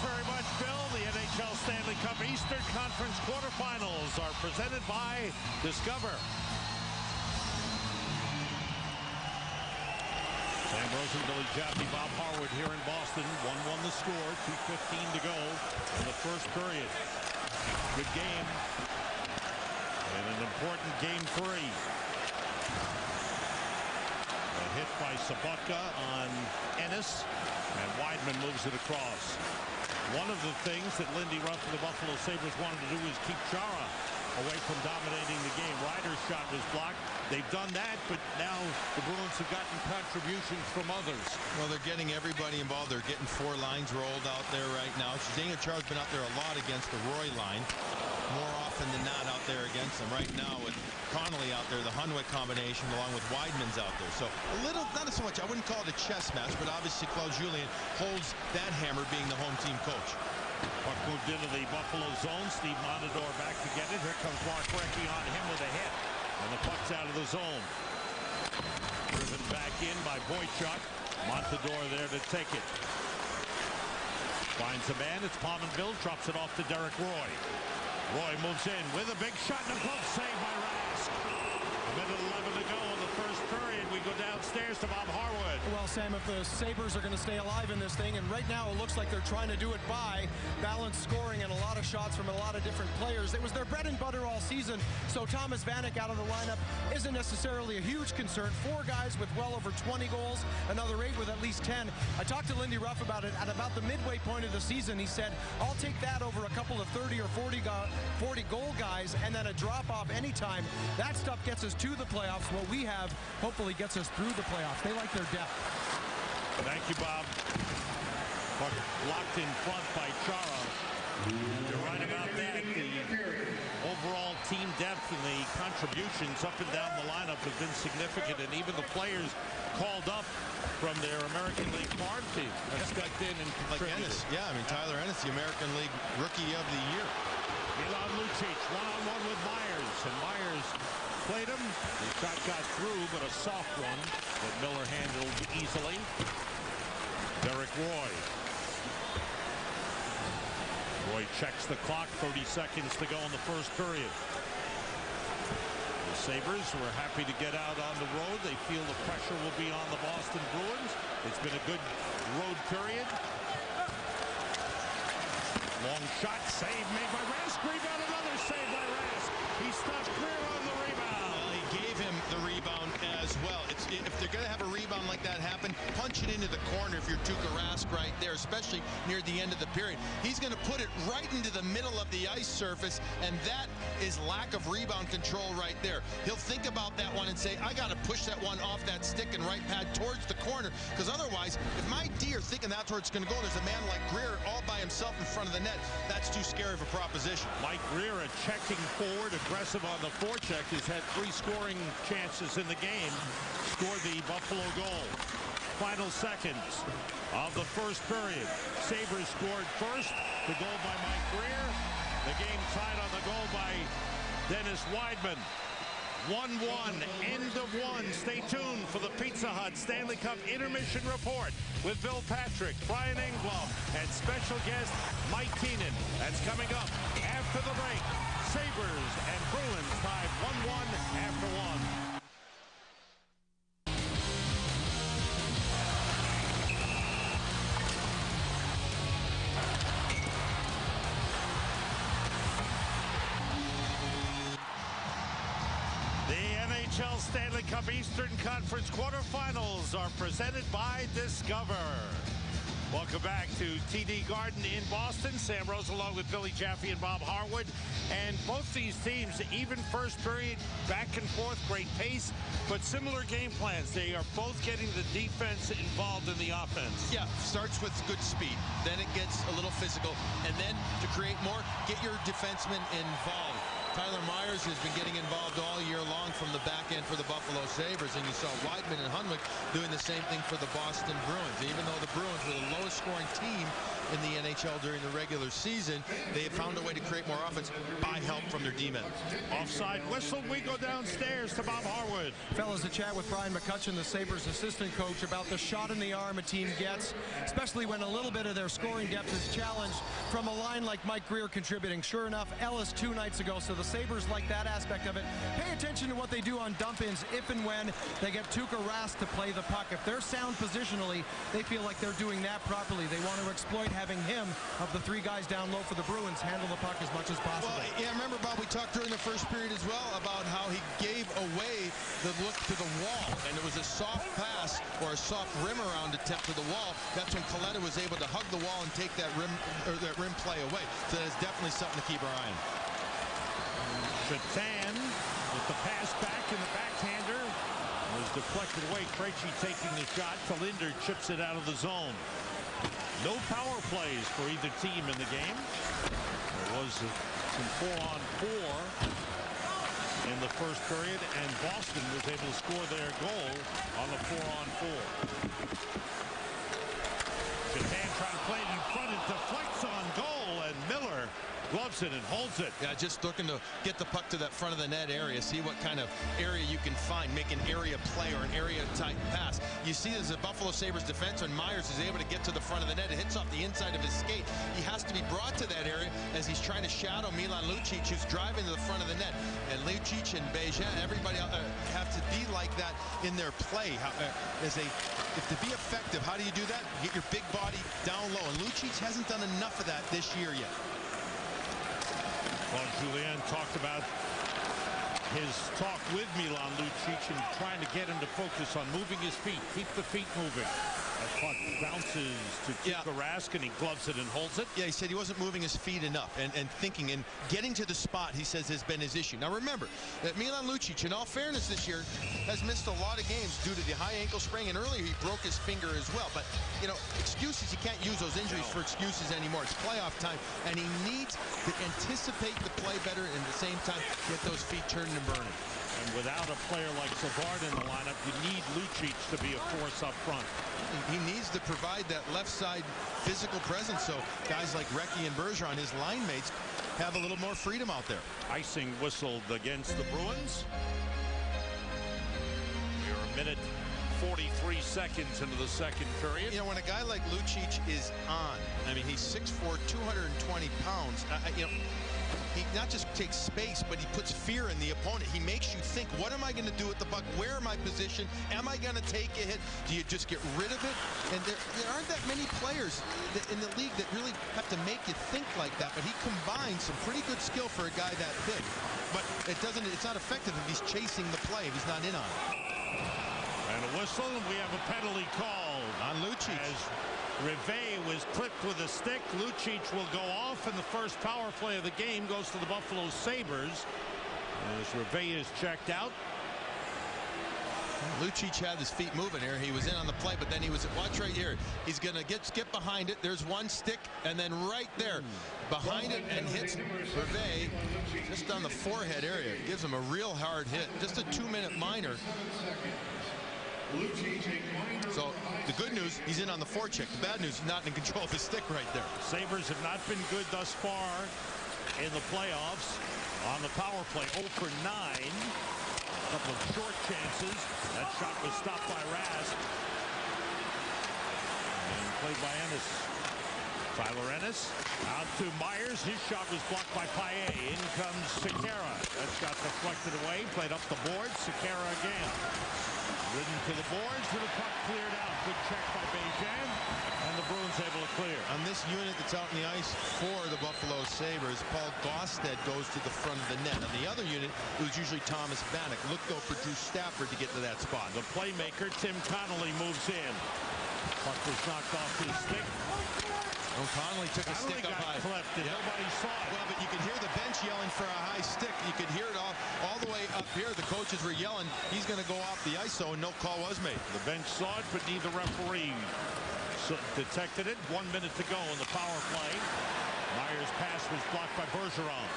Speaker 2: Very much, Bill. The NHL Stanley Cup Eastern Conference quarterfinals are presented by Discover. Sam Rosen, Billy Jaffe, Bob Harwood here in Boston. 1-1 the score, 2.15 to go in the first period. Good game. And an important game three. A hit by Sobotka on Ennis. And Wideman moves it across. One of the things that Lindy Ruff and the Buffalo Sabres wanted to do is keep Chara away from dominating the game. Ryder's shot was blocked. They've done that, but now the Bruins have gotten contributions from others.
Speaker 4: Well, they're getting everybody involved. They're getting four lines rolled out there right now. Zdeno Chara's been out there a lot against the Roy line. More often than not out there against them. Right now with Connolly out there, the Hunwick combination along with Wideman's out there. So a little, not so much, I wouldn't call it a chess match, but obviously Claude Julien holds that hammer being the home team coach.
Speaker 2: Puck moved into the Buffalo zone. Steve Montador back to get it. Here comes Mark Recchi on him with a hit. And the puck's out of the zone. Driven back in by Boychuk. Montador there to take it. Finds a man. It's Pominville. Drops it off to Derek Roy. Roy moves in with a big shot and a glove save by Rask. Minute 11 to go in the first period. We go downstairs to Bob Harwood.
Speaker 4: Well, Sam, if the Sabres are going to stay alive in this thing, and right now it looks like they're trying to do it by balanced scoring and a lot of shots from a lot of different players. It was their bread and butter all season, so Thomas Vanek out of the lineup isn't necessarily a huge concern. Four guys with well over 20 goals, another eight with at least 10. I talked to Lindy Ruff about it at about the midway point of the season. He said, I'll take that over a couple of 30 or 40, go 40 goal guys and then a drop off anytime. That stuff gets us to the playoffs. What we have hopefully gets us through the playoffs. They like their depth.
Speaker 2: Thank you, Bob. Puck blocked in front by Chara. You're right about that. The overall team depth and the contributions up and down the lineup have been significant, and even the players called up from their American League farm team have stepped in and
Speaker 4: Like
Speaker 2: contributed.
Speaker 4: Ennis. Yeah, I mean, Tyler Ennis, the American League Rookie of the Year.
Speaker 2: Milan Lucic, one-on-one with Myers, and Myers played him. The shot got through, but a soft one that Miller handled easily. Derek Roy. Roy checks the clock, 30 seconds to go in the first period. The Sabres were happy to get out on the road. They feel the pressure will be on the Boston Bruins. It's been a good road period. Long shot, save made by Rask. Rebound, another save by Rask. He stopped clear on the rebound.
Speaker 4: Well, he
Speaker 3: gave him the rebound as well. It's, if they're going to have a rebound like that happen, punch it into the corner if you're Tuukka Rask right there, especially near the end of the period. He's going to put it right into the middle of the ice surface, and that is lack of rebound control right there. He'll think about that one and say, I got to push that one off that stick and right pad towards the corner, because otherwise, if my D are thinking that's where it's going to go, there's a man like Grier all by himself in front of the net. That's too scary of a proposition.
Speaker 2: Mike Grier, a checking forward, aggressive on the forecheck, has had three scoring chances in the game, scored the Buffalo goal. Final seconds of the first period. Sabres scored first. The goal by Mike Grier. The game tied on the goal by Dennis Wideman. 1-1, end of one. Stay tuned for the Pizza Hut Stanley Cup Intermission Report with Bill Patrick, Brian Engblom, and special guest Mike Keenan. That's coming up after the break. Sabres and Bruins tied 1-1 after one. NHL Stanley Cup Eastern Conference quarterfinals are presented by Discover. Welcome back to TD Garden in Boston. Sam Rose along with Billy Jaffe and Bob Harwood. And both these teams, even first period, back and forth, great pace, but similar game plans. They are both getting the defense involved in the offense.
Speaker 3: Yeah, starts with good speed. Then it gets a little physical. And then to create more, get your defensemen involved. Tyler Myers has been getting involved all year long from the back end for the Buffalo Sabres, and you saw Wideman and Hunwick doing the same thing for the Boston Bruins. Even though the Bruins were the lowest scoring team in the NHL during the regular season, they have found a way to create more offense by help from their D-men.
Speaker 2: Offside whistle, we go downstairs to Bob Harwood.
Speaker 4: Fellas, a chat with Brian McCutcheon, the Sabres assistant coach, about the shot in the arm a team gets, especially when a little bit of their scoring depth is challenged from a line like Mike Grier contributing. Sure enough, Ellis two nights ago, so the Sabres like that aspect of it. Pay attention to what they do on dump-ins if and when they get Tuukka Rask to play the puck. If they're sound positionally, they feel like they're doing that properly. They want to exploit having him, of the three guys down low for the Bruins, handle the puck as much as possible.
Speaker 3: Well, yeah, remember, Bob, we talked during the first period as well about how he gave away the look to the wall, and it was a soft pass or a soft rim around attempt to the wall. That's when Kaleta was able to hug the wall and take that rim or that rim play away. So that is definitely something to keep our eye on.
Speaker 2: Satan with the pass back in the backhander was deflected away. Krejci taking the shot. Linder chips it out of the zone. No power plays for either team in the game. There was some four-on-four in the first period, and Boston was able to score their goal on the four-on-four. Satan trying to play it in front. It deflects on goal, and Miller gloves it and holds it.
Speaker 3: Yeah, just looking to get the puck to that front of the net area, see what kind of area you can find, make an area play or an area type pass. You see as a Buffalo Sabres defense when Myers is able to get to the front of the net, it hits off the inside of his skate. He has to be brought to that area as he's trying to shadow Milan Lucic, who's driving to the front of the net. And Lucic and Begin, everybody uh, have to be like that in their play. How, uh, as a, if to be effective, how do you do that? Get your big body down low. And Lucic hasn't done enough of that this year yet.
Speaker 2: Well, Julien talked about his talk with Milan Lucic and trying to get him to focus on moving his feet, keep the feet moving. That puck bounces to Tuukka Rask, and he gloves it and holds it.
Speaker 3: Yeah, he said he wasn't moving his feet enough and, and thinking and getting to the spot, he says, has been his issue. Now, remember that Milan Lucic, in all fairness this year, has missed a lot of games due to the high ankle sprain, and earlier he broke his finger as well. But, you know, excuses, you can't use those injuries for excuses anymore. It's playoff time, and he needs to anticipate the play better and at the same time get those feet turning and burning.
Speaker 2: And without a player like Savard in the lineup, you need Lucic to be a force up front.
Speaker 3: He needs to provide that left side physical presence so guys like Recchi and Bergeron, his line mates, have a little more freedom out there.
Speaker 2: Icing whistled against the Bruins. We're a minute 43 seconds into the second period.
Speaker 3: You know, when a guy like Lucic is on, I mean, he's 6'4", 220 pounds. I, you know, he not just takes space, but he puts fear in the opponent. He makes you think, what am I going to do with the puck? Where am I positioned? Am I going to take a hit? Do you just get rid of it? And there, there aren't that many players in the league that really have to make you think like that. But he combines some pretty good skill for a guy that big. But it doesn't. It's not effective if he's chasing the play. If he's not in on it.
Speaker 2: And a whistle, and we have a penalty call
Speaker 3: on Lucic.
Speaker 2: As Rivet was clipped with a stick. Lucic will go off, and the first power play of the game goes to the Buffalo Sabres. As Rivet is checked out.
Speaker 3: Lucic had his feet moving here. He was in on the play, but then he was watch right here. He's going to get skip behind it. There's one stick, and then right there behind it and hits Rivet just on the forehead area. gives him a real hard hit. Just a two-minute minor. So the good news, he's in on the forecheck. The bad news, not in control of the stick right there.
Speaker 2: Sabres have not been good thus far in the playoffs on the power play. 0 for 9. A couple of short chances. That shot was stopped by Rask. And played by Ennis. Tyler Ennis out to Myers. His shot was blocked by Paille. In comes Sekera. That shot deflected away. Played up the board. Sekera again. Ridden to the boards with the puck cleared out. Good check by Begin. And the Bruins able to clear.
Speaker 3: On this unit that's out in the ice for the Buffalo Sabres, Paul Gaustad goes to the front of the net. On the other unit, it was usually Thomas Vanek. Look though for Drew Stafford to get to that spot.
Speaker 2: The playmaker, Tim Connolly, moves in. Puck was knocked off his stick.
Speaker 3: Oh, Connolly took a
Speaker 2: Connolly
Speaker 3: stick up high.
Speaker 2: clipped and nobody saw it.
Speaker 3: Well, but you could hear the bench yelling for a high stick. You could hear it the way up here. The coaches were yelling, he's going to go off the ISO, so no call was made.
Speaker 2: The bench saw it, but neither referee so detected it. One minute to go in the power play. Myers' pass was blocked by Bergeron.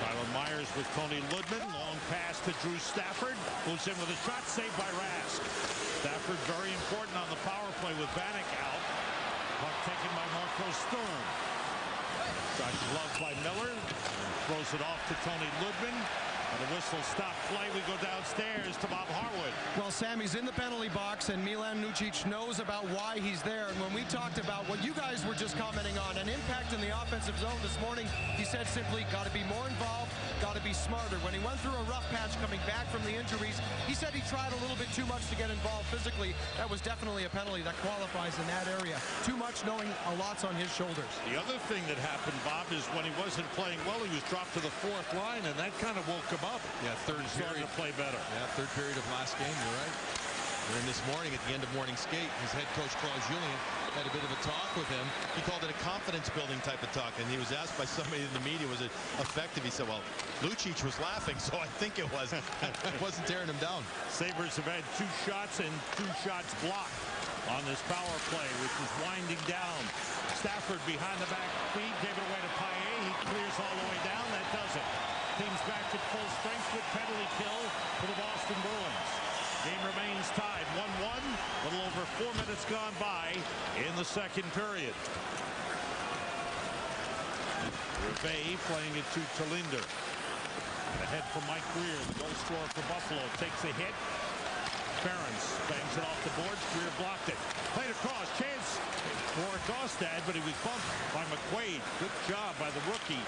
Speaker 2: Tyler Myers with Toni Lydman. Long pass to Drew Stafford. Moves in with a shot saved by Rask. Stafford very important on the power play with Vanek out. Puck taken by Marco Sturm. Shot gloved by Miller. Throws it off to Toni Lydman. And a whistle stopped play. We go downstairs to Bob Harwood.
Speaker 4: Well, Sammy's in the penalty box, and Milan Lucic knows about why he's there. And when we talked about what you guys were just commenting on, an impact in the offensive zone this morning, he said simply, got to be more involved, got to be smarter. When he went through a rough patch coming back from the injuries, he said he tried a little bit too much to get involved physically. That was definitely a penalty that qualifies in that area. Too much knowing a lot's on his shoulders.
Speaker 2: The other thing that happened, Bob, is when he wasn't playing well, he was dropped to the fourth line, and that kind of woke him up.
Speaker 3: Yeah, third
Speaker 2: He's
Speaker 3: period.
Speaker 2: to play better.
Speaker 3: Yeah, third period of last game, you're right. And then this morning at the end of morning skate, his head coach, Claude Julien, had a bit of a talk with him. He called it a confidence building type of talk. And he was asked by somebody in the media, was it effective? He said, well, Lucic was laughing, so I think it was. it wasn't tearing him down.
Speaker 2: Sabres have had two shots and two shots blocked on this power play, which is winding down. Stafford behind the back feed, gave it away to Paille. He clears all the way down. That does it. Team's back at with penalty kill for the Boston Bruins. Game remains tied 1-1. A little over four minutes gone by in the second period. Rivet playing it to Tallinder. Ahead for Mike Grier, the goal scorer for Buffalo. Takes a hit. Ference bangs it off the boards. Grier blocked it. Played across. Chance for Gaustad, but he was bumped by McQuaid. Good job by the rookie.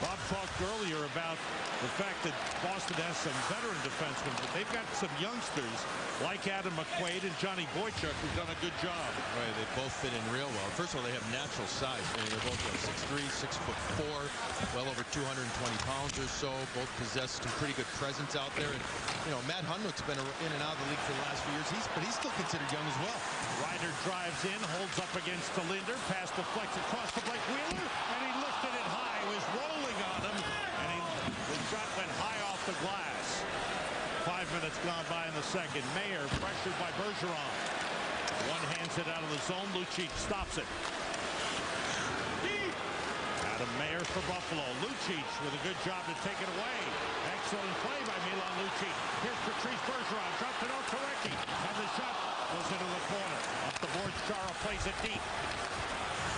Speaker 2: Bob talked earlier about the fact that Boston has some veteran defensemen, but they've got some youngsters like Adam McQuaid and Johnny Boychuk who've done a good job.
Speaker 3: Right, they both fit in real well. First of all, they have natural size. I mean, they're both what, 6'3", 6 foot 4, well over 220 pounds or so. Both possess some pretty good presence out there. And, you know, Matt Hunwick's been in and out of the league for the last few years, He's but he's still considered young as well.
Speaker 2: Ryder drives in, holds up against the Linder. Pass deflects across the Blake Wheeler, and he lifted it high. It was rolling on him, and he, the shot went high off the glass. Five minutes gone by in the second. Mair pressured by Bergeron. One hands it out of the zone. Lucic stops it. Deep. Adam Mair for Buffalo. Lucic with a good job to take it away. Excellent play by Milan Lucic. Here's Patrice Bergeron. Dropped it off to Recchi. And the shot goes into the corner. Up the board, Chara plays it deep.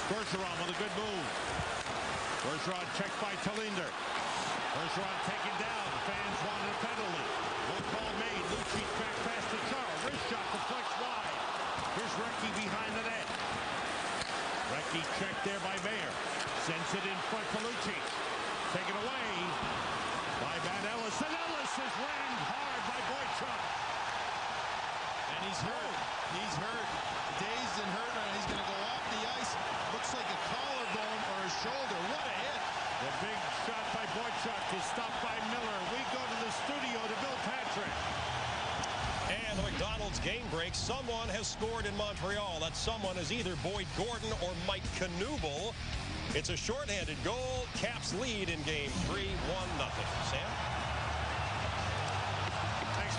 Speaker 2: Bergeron with a good move. Bergeron checked by Tallinder. Bergeron taken down. Fans wanted a penalty. No call made. Lucic back past to Chara. Wrist shot deflects wide. Here's Recchi behind the net. Recchi
Speaker 3: He's hurt, dazed and hurt, and he's going to go off the ice. Looks like a collarbone or a shoulder. What a hit!
Speaker 2: The big shot by Stopped by Miller. We go to the studio to Bill Patrick.
Speaker 7: And the McDonald's game break. Someone has scored in Montreal. That someone is either Boyd Gordon or Mike Knuble. It's a shorthanded goal. Caps lead in game three, 1-0. Sam?
Speaker 2: Thanks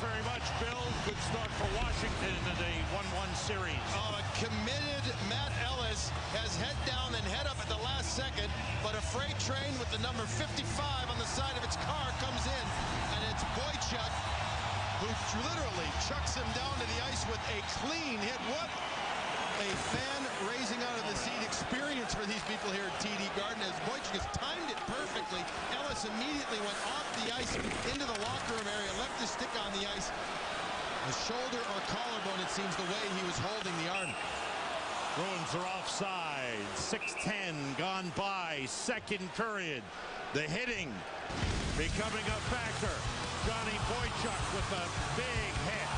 Speaker 2: Good start for Washington in a 1-1 series.
Speaker 3: Oh, a committed Matt Ellis has head down and head up at the last second, but a freight train with the number 55 on the side of its car comes in, and it's Boychuk who literally chucks him down to the ice with a clean hit. What a fan raising out of the seat experience for these people here at TD Garden as Boychuk has timed it perfectly. Ellis immediately went off the ice into the locker room area, left his stick on the ice. A shoulder or collarbone, it seems, the way he was holding the arm.
Speaker 2: Bruins are offside. 6-10 gone by. Second period. The hitting becoming a factor. Johnny Boychuk with a big hit.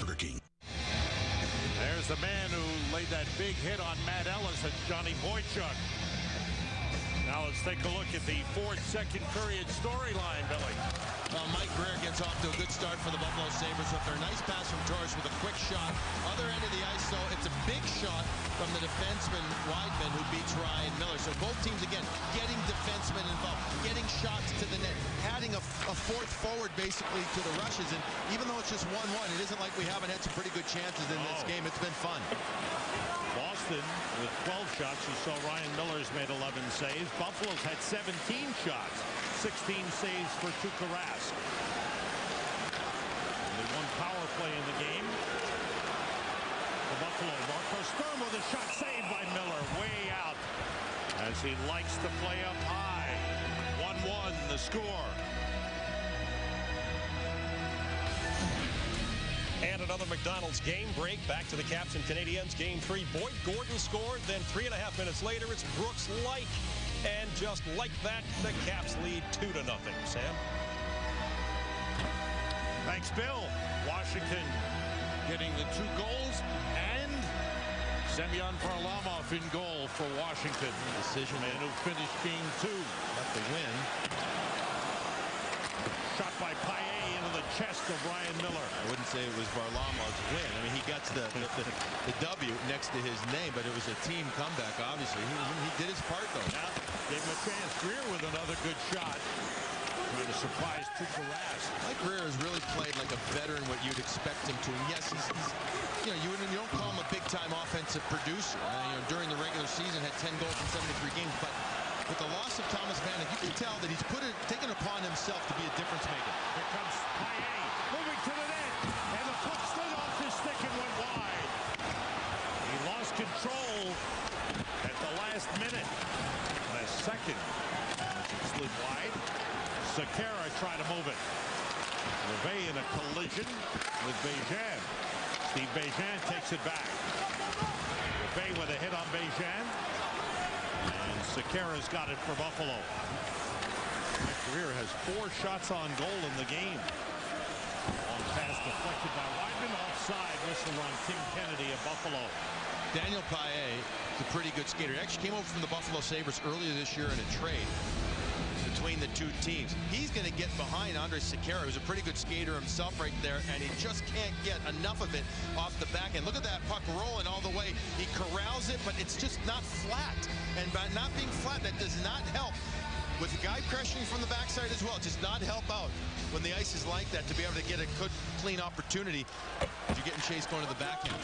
Speaker 6: Burger King.
Speaker 2: There's the man who laid that big hit on Matt Ellis and Johnny Boychuk. Now let's take a look at the fourth second period storyline, Billy.
Speaker 3: Well, Mike Grier gets off to a good start for the Buffalo Sabres with their nice pass from Torres with a quick shot. Other end of the ice, though, it's a big shot from the defenseman Wideman who beats Ryan Miller. So both teams, again, getting defensemen involved, getting shots to the net, adding a, a fourth forward basically to the rushes. And even though it's just 1-1, it isn't like we haven't had some pretty good chances in this
Speaker 2: Oh.
Speaker 3: game. It's been fun.
Speaker 2: With 12 shots. You saw Ryan Miller's made 11 saves. Buffalo's had 17 shots. 16 saves for Tuukka. Only one power play in the game. For Buffalo, Marco Sturm with a shot saved by Miller. Way out as he likes to play up high. 1-1 the score.
Speaker 7: Another McDonald's game break. Back to the Caps and Canadiens. Game three. Boyd Gordon scored. Then three and a half minutes later, it's Brooks Laich. And just like that, the Caps lead two to nothing. Sam?
Speaker 2: Thanks, Bill. Washington getting the two goals and Semyon Varlamov in goal for Washington.
Speaker 3: Decision
Speaker 2: Man who finished game two.
Speaker 3: Got the win.
Speaker 2: Shot by Paille into the chest of Ryan Miller.
Speaker 3: I wouldn't say it was Varlamov's win. I mean, he got the, the, the, the W next to his name, but it was a team comeback, obviously. He, he did his part, though.
Speaker 2: Yeah, gave him a chance. Grier with another good shot. Trying to surprise Tuukka Rask.
Speaker 3: Mike Grier has really played like a veteran, what you'd expect him to. And yes, he's, he's you know, you, you don't call him a big-time offensive producer. Uh, you know, during the regular season, had 10 goals in 73 games, but with the loss of Thomas Vanek, you can tell that he's put it, taken upon himself to be a difference maker.
Speaker 2: Here comes Paille moving to the net. And the puck slid off his stick and went wide. He lost control at the last minute. And a second it slid wide. Sekera tried to move it. LeVay in a collision with Begin. Steve Begin takes it back. LeVay with a hit on Begin. And Sekera's got it for Buffalo. My career has four shots on goal in the game. Long pass deflected by Wideman. Offside whistle on Tim Kennedy of Buffalo.
Speaker 3: Daniel Paille is a pretty good skater. He actually came over from the Buffalo Sabres earlier this year in a trade between the two teams. He's going to get behind Andre Sekera, who's a pretty good skater himself right there, and he just can't get enough of it off the back end. Look at that puck rolling all the way. He corrals it, but it's just not flat. And by not being flat, that does not help. With the guy pressuring from the backside as well, it does not help out when the ice is like that to be able to get a good, clean opportunity you're getting chased going to the backhand.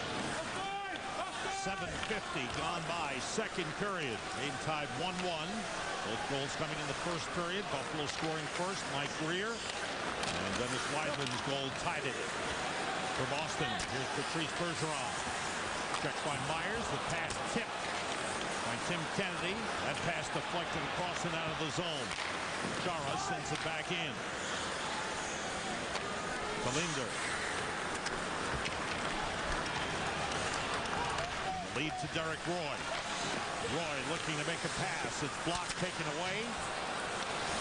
Speaker 2: 7.50 gone by, second period. Game tied 1-1. Both goals coming in the first period. Buffalo scoring first, Mike Grier. And Dennis Wideman's goal tied it for Boston. Here's Patrice Bergeron. Checked by Myers. The pass tipped by Tim Kennedy. That pass deflected across and out of the zone. Chara sends it back in. Tallinder. Lead to Derek Roy. Roy looking to make a pass. It's blocked, taken away.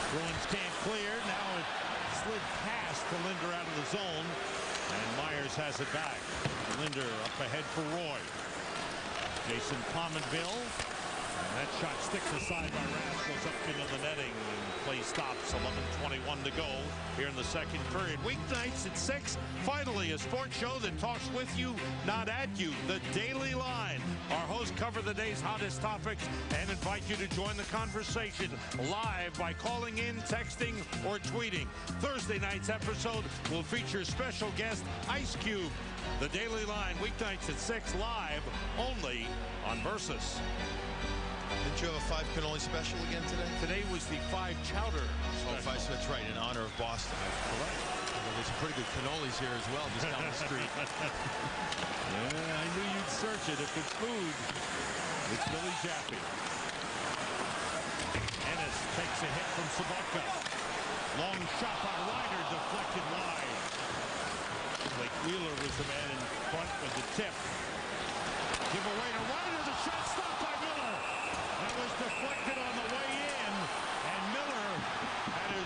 Speaker 2: Bruins can't clear. Now it slid past to Linder out of the zone. And Myers has it back. Linder up ahead for Roy. Jason Pominville. That shot sticks aside by Rask, goes up into the netting, and play stops. 11:21 to go here in the second period. Weeknights at six. Finally, a sports show that talks with you, not at you. The Daily Line. Our hosts cover the day's hottest topics and invite you to join the conversation live by calling in, texting, or tweeting. Thursday night's episode will feature special guest Ice Cube. The Daily Line weeknights at 6 live only on Versus.
Speaker 3: Didn't you have a five cannoli special again today?
Speaker 2: Today was the five chowder.
Speaker 3: Oh, five, that's right, in honor of Boston.
Speaker 2: Correct.
Speaker 3: Well, there's some pretty good cannolis here as well, just down the street.
Speaker 2: yeah, I knew you'd search it. If it's food, it's Billy Jaffe. Ennis takes a hit from Sobotka. Long shot by Ryder, deflected wide. Blake Wheeler was the man in front with the tip. Give away to Ryder. The shot stopped by Miller. That was deflected on the way in. And Miller had to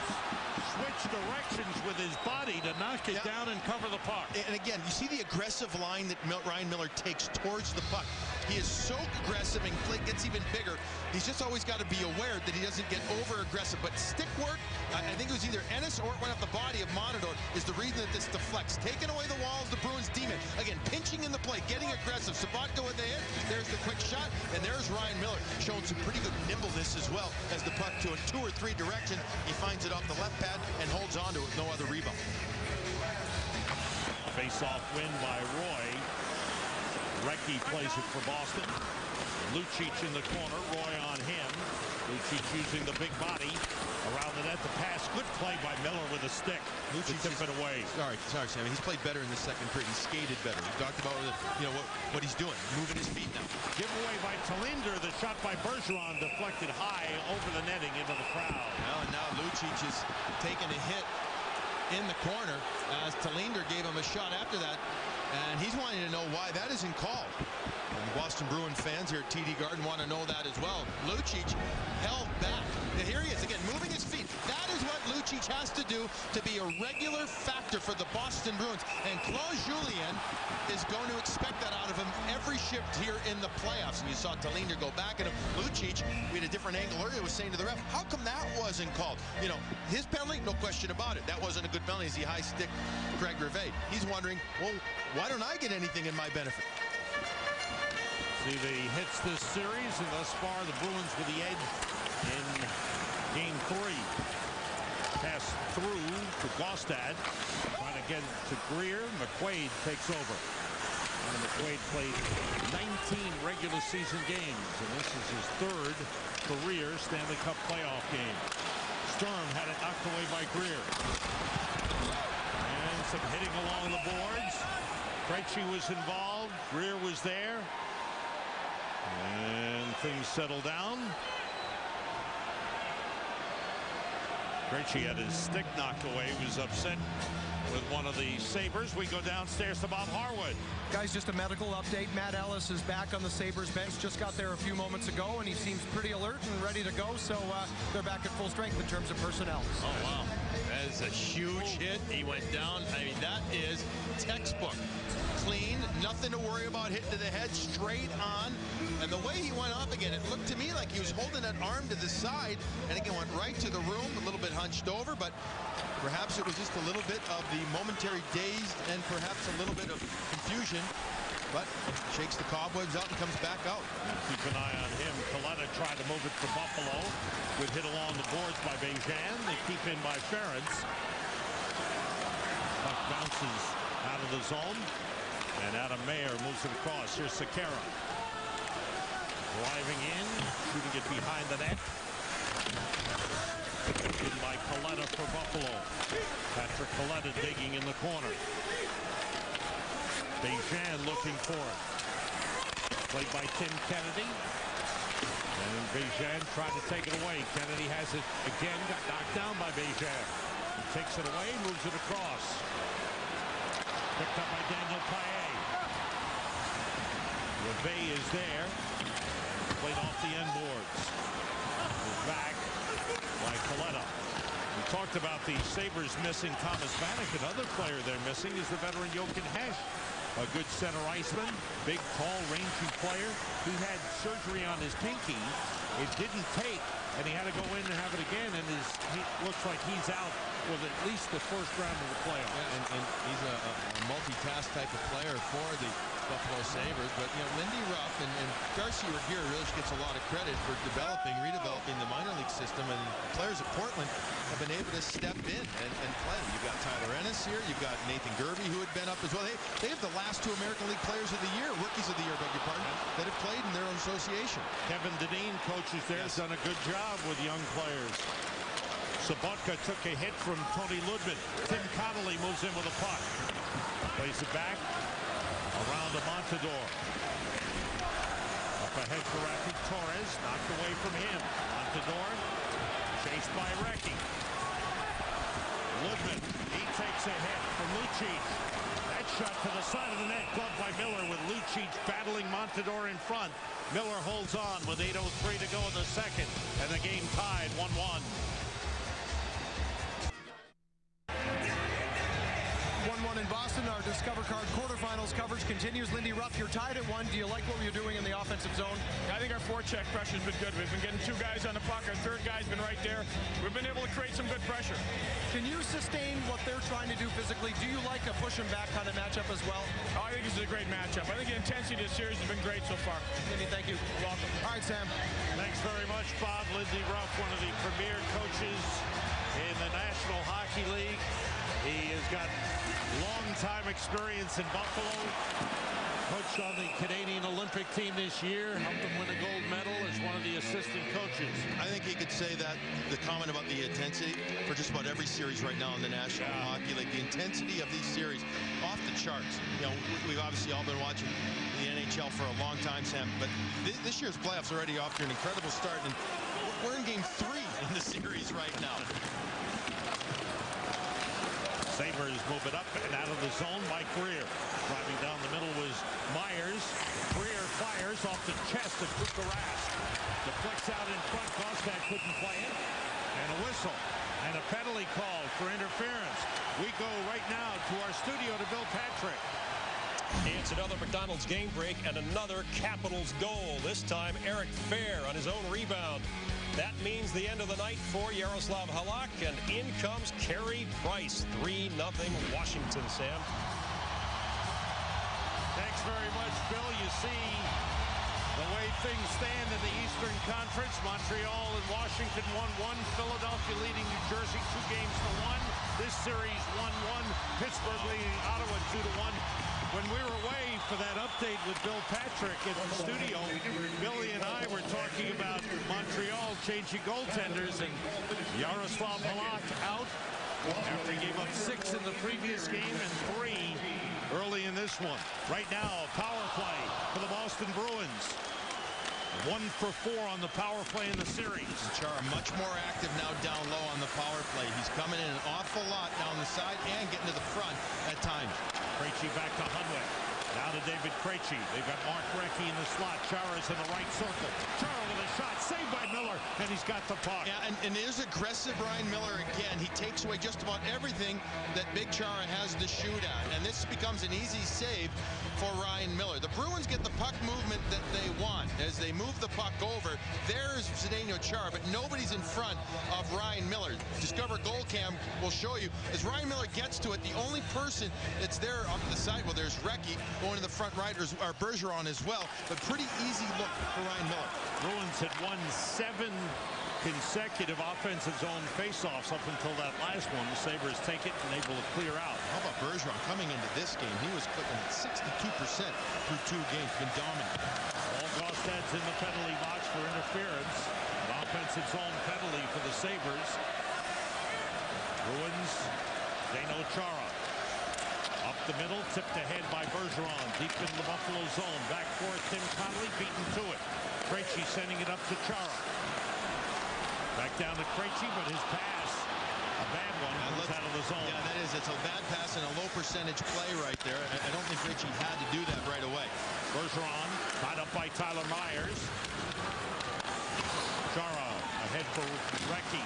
Speaker 2: switch directions with his body to knock it down and cover the puck.
Speaker 3: And again, you see the aggressive line that Ryan Miller takes towards the puck. He is so aggressive and play gets even bigger. He's just always got to be aware that he doesn't get over aggressive. But stick work, I think it was either Ennis or it went off the body of Montador is the reason that this deflects. Taking away the walls, the Bruins demon. Again, pinching in the play, getting aggressive. Sobotka with the hit. There's the quick shot. And there's Ryan Miller showing some pretty good nimbleness as well as the puck to a two or three direction. He finds it off the left pad and holds on to it. With no other rebound.
Speaker 2: Face-off win by Roy. Recchi plays it for Boston. Lucic in the corner. Roy on him. Lucic using the big body around the net. The pass. Good play by Miller with a stick. Lucic tip it away.
Speaker 3: Sorry, sorry, Sammy. He's played better in the second period. He skated better. We talked about you know what, what he's doing, moving his feet now.
Speaker 2: Giveaway by Tallinder. The shot by Bergeron deflected high over the netting into the crowd.
Speaker 3: Well, and now Lucic is taking a hit in the corner as Tallinder gave him a shot after that. And he's wanting to know why that isn't called. And Boston Bruin fans here at TD Garden want to know that as well. Lucic held back. Here he is again, moving Lucic has to do to be a regular factor for the Boston Bruins. And Claude Julien is going to expect that out of him every shift here in the playoffs. And you saw Tallinder go back at him. Lucic, we had a different angle earlier, was saying to the ref, how come that wasn't called? You know, his penalty, no question about it. That wasn't a good penalty as he high stick Craig Rivet. He's wondering, well, why don't I get anything in my benefit?
Speaker 2: See the hits this series, and thus far the Bruins with the edge in game three. Pass through to Gaustad. Trying get to Grier. McQuaid takes over. And McQuaid played 19 regular season games, and this is his third career Stanley Cup playoff game. Sturm had it knocked away by Grier. And some hitting along the boards. Krejci was involved. Grier was there. And things settle down. Krejci had his stick knocked away. He was upset with one of the Sabres. We go downstairs to Bob Harwood.
Speaker 4: Guys, just a medical update. Matt Ellis is back on the Sabres bench. Just got there a few moments ago, and he seems pretty alert and ready to go. So uh, they're back at full strength in terms of personnel.
Speaker 3: Oh, wow. That is a huge hit. He went down. I mean, that is textbook. Clean, nothing to worry about hitting to the head, straight on. And the way he went up again, it looked to me like he was holding that arm to the side, and again went right to the room, a little bit hunched over, but perhaps it was just a little bit of the momentary daze and perhaps a little bit of confusion. But shakes the cobwebs out and comes back out.
Speaker 2: Keep an eye on him. Kaleta tried to move it for Buffalo. Good hit along the boards by Begin. They keep in by Ference. Puck bounces out of the zone. And Adam Mair moves it across. Here's Sekera. Driving in. Shooting it behind the net. In by Kaleta for Buffalo. Patrick Kaleta digging in the corner. Begin looking for it. Played by Tim Kennedy. And Begin tried to take it away. Kennedy has it again. Got knocked down by Begin. Takes it away, moves it across. Picked up by Daniel. LeVay is there. Played off the end boards. Back by Kaleta. We talked about the Sabres missing Thomas Vanek. Another player they're missing is the veteran Jochen Hecht. A good center iceman, big, tall, rangy player. He had surgery on his pinky. It didn't take, and he had to go in and have it again, and his, he looks like he's out with at least the first round of the playoffs.
Speaker 3: Yeah, and, and he's a, a multitask type of player for the Buffalo Sabres. But, you know, Lindy Ruff and, and Darcy Regier really gets a lot of credit for developing, redeveloping the minor league system. And players at Portland have been able to step in and, and play. You've got Tyler Ennis here. You've got Nathan Gerbe, who had been up as well. They, they have the last two American League players of the year, rookies of the year, beg your pardon, that have played in their own association.
Speaker 2: Kevin Dineen coaches there, has done a good job with young players. Sobotka took a hit from Toni Lydman. Tim Connolly moves in with a puck. Plays it back. Around Montador. Up ahead for Raffi Torres. Knocked away from him. Montador. Chased by Recchi. Lydman. He takes a hit from Lucic. That shot to the side of the net. Gloved by Miller with Lucic battling Montador in front. Miller holds on with 8.03 to go in the second. And the game tied 1-1.
Speaker 4: 1-1 in Boston. Our Discover Card quarterfinals coverage continues. Lindy Ruff, you're tied at one. Do you like what you're doing in the offensive zone?
Speaker 11: I think our forecheck pressure's been good. We've been getting two guys on the puck. Our third guy's been right there. We've been able to create some good pressure.
Speaker 4: Can you sustain what they're trying to do physically? Do you like a push and back kind of matchup as well?
Speaker 11: Oh, I think this is a great matchup. I think the intensity of the series has been great so far.
Speaker 4: Lindy, thank you.
Speaker 11: You're welcome.
Speaker 4: All right, Sam.
Speaker 2: Thanks very much, Bob. Lindy Ruff, one of the premier coaches in the National Hockey League. He has got long-time experience in Buffalo. Coached on the Canadian Olympic team this year. Helped them win a gold medal as one of the assistant coaches.
Speaker 3: I think he could say that the comment about the intensity for just about every series right now in the National
Speaker 2: Yeah.
Speaker 3: Hockey League, the intensity of these series off the charts. You know, we- we've obviously all been watching the NHL for a long time, Sam, but thi- this year's playoffs already off to an incredible start, and we're in game three in the series right now.
Speaker 2: Sabres move it up and out of the zone. Mike Grier driving down the middle was Myers. Grier fires off the chest of Rask. Deflects out in front. Kostak couldn't play it. And a whistle. And a penalty call for interference. We go right now to our studio to Bill Patrick.
Speaker 7: It's another McDonald's game break and another Capitals goal. This time, Eric Fehr on his own rebound. That means the end of the night for Jaroslav Halak, and in comes Carey Price. 3-0 Washington, Sam.
Speaker 2: Thanks very much, Bill. You see the way things stand in the Eastern Conference. Montreal and Washington 1-1. Philadelphia leading New Jersey two games to one. This series 1-1. Pittsburgh leading Ottawa 2-1. When we were away for that update with Bill Patrick at the studio, Billy and I were talking about Montreal changing goaltenders and Jaroslav Halak out after he gave up six in the previous game and three early in this one. Right now, power play for the Boston Bruins. One for four on the power play in the series.
Speaker 3: Chara much more active now down low on the power play. He's coming in an awful lot down the side and getting to the front at times.
Speaker 2: Krejci back to Hunwick. Now to David Krejci. They've got Mark Recchi in the slot. Chara's in the right circle. Chara with a shot. Saved by Miller. And he's got the puck.
Speaker 3: Yeah, and, and there's aggressive Ryan Miller again. He takes away just about everything that Big Chara has to shoot at. And this becomes an easy save for Ryan Miller. The Bruins get the puck movement that they want as they move the puck over. There's Zdeno Chara, but nobody's in front of Ryan Miller. Discover Goal Cam will show you as Ryan Miller gets to it, the only person that's there up the side, well, there's Recchi going to the front right, or or Bergeron as well, but pretty easy look for Ryan Miller.
Speaker 2: Bruins had won seven consecutive offensive zone faceoffs up until that last one. The Sabres take it and able to clear out.
Speaker 3: How about Bergeron coming into this game? He was clicking at 62% through two games, been dominant.
Speaker 2: All Gaustad's in the penalty box for interference. An offensive zone penalty for the Sabres. Bruins, Dano Chara. Up the middle, tipped ahead by Bergeron. Deep in the Buffalo zone. Back for Tim Connolly beaten to it. Krejci sending it up to Chara. Back down to Krejci, but his pass, a bad one, comes out of the zone.
Speaker 3: Yeah, that is. It's a bad pass and a low percentage play right there. I, I don't think Recchi had to do that right away.
Speaker 2: Bergeron, tied up by Tyler Myers. Chara ahead for Recchi.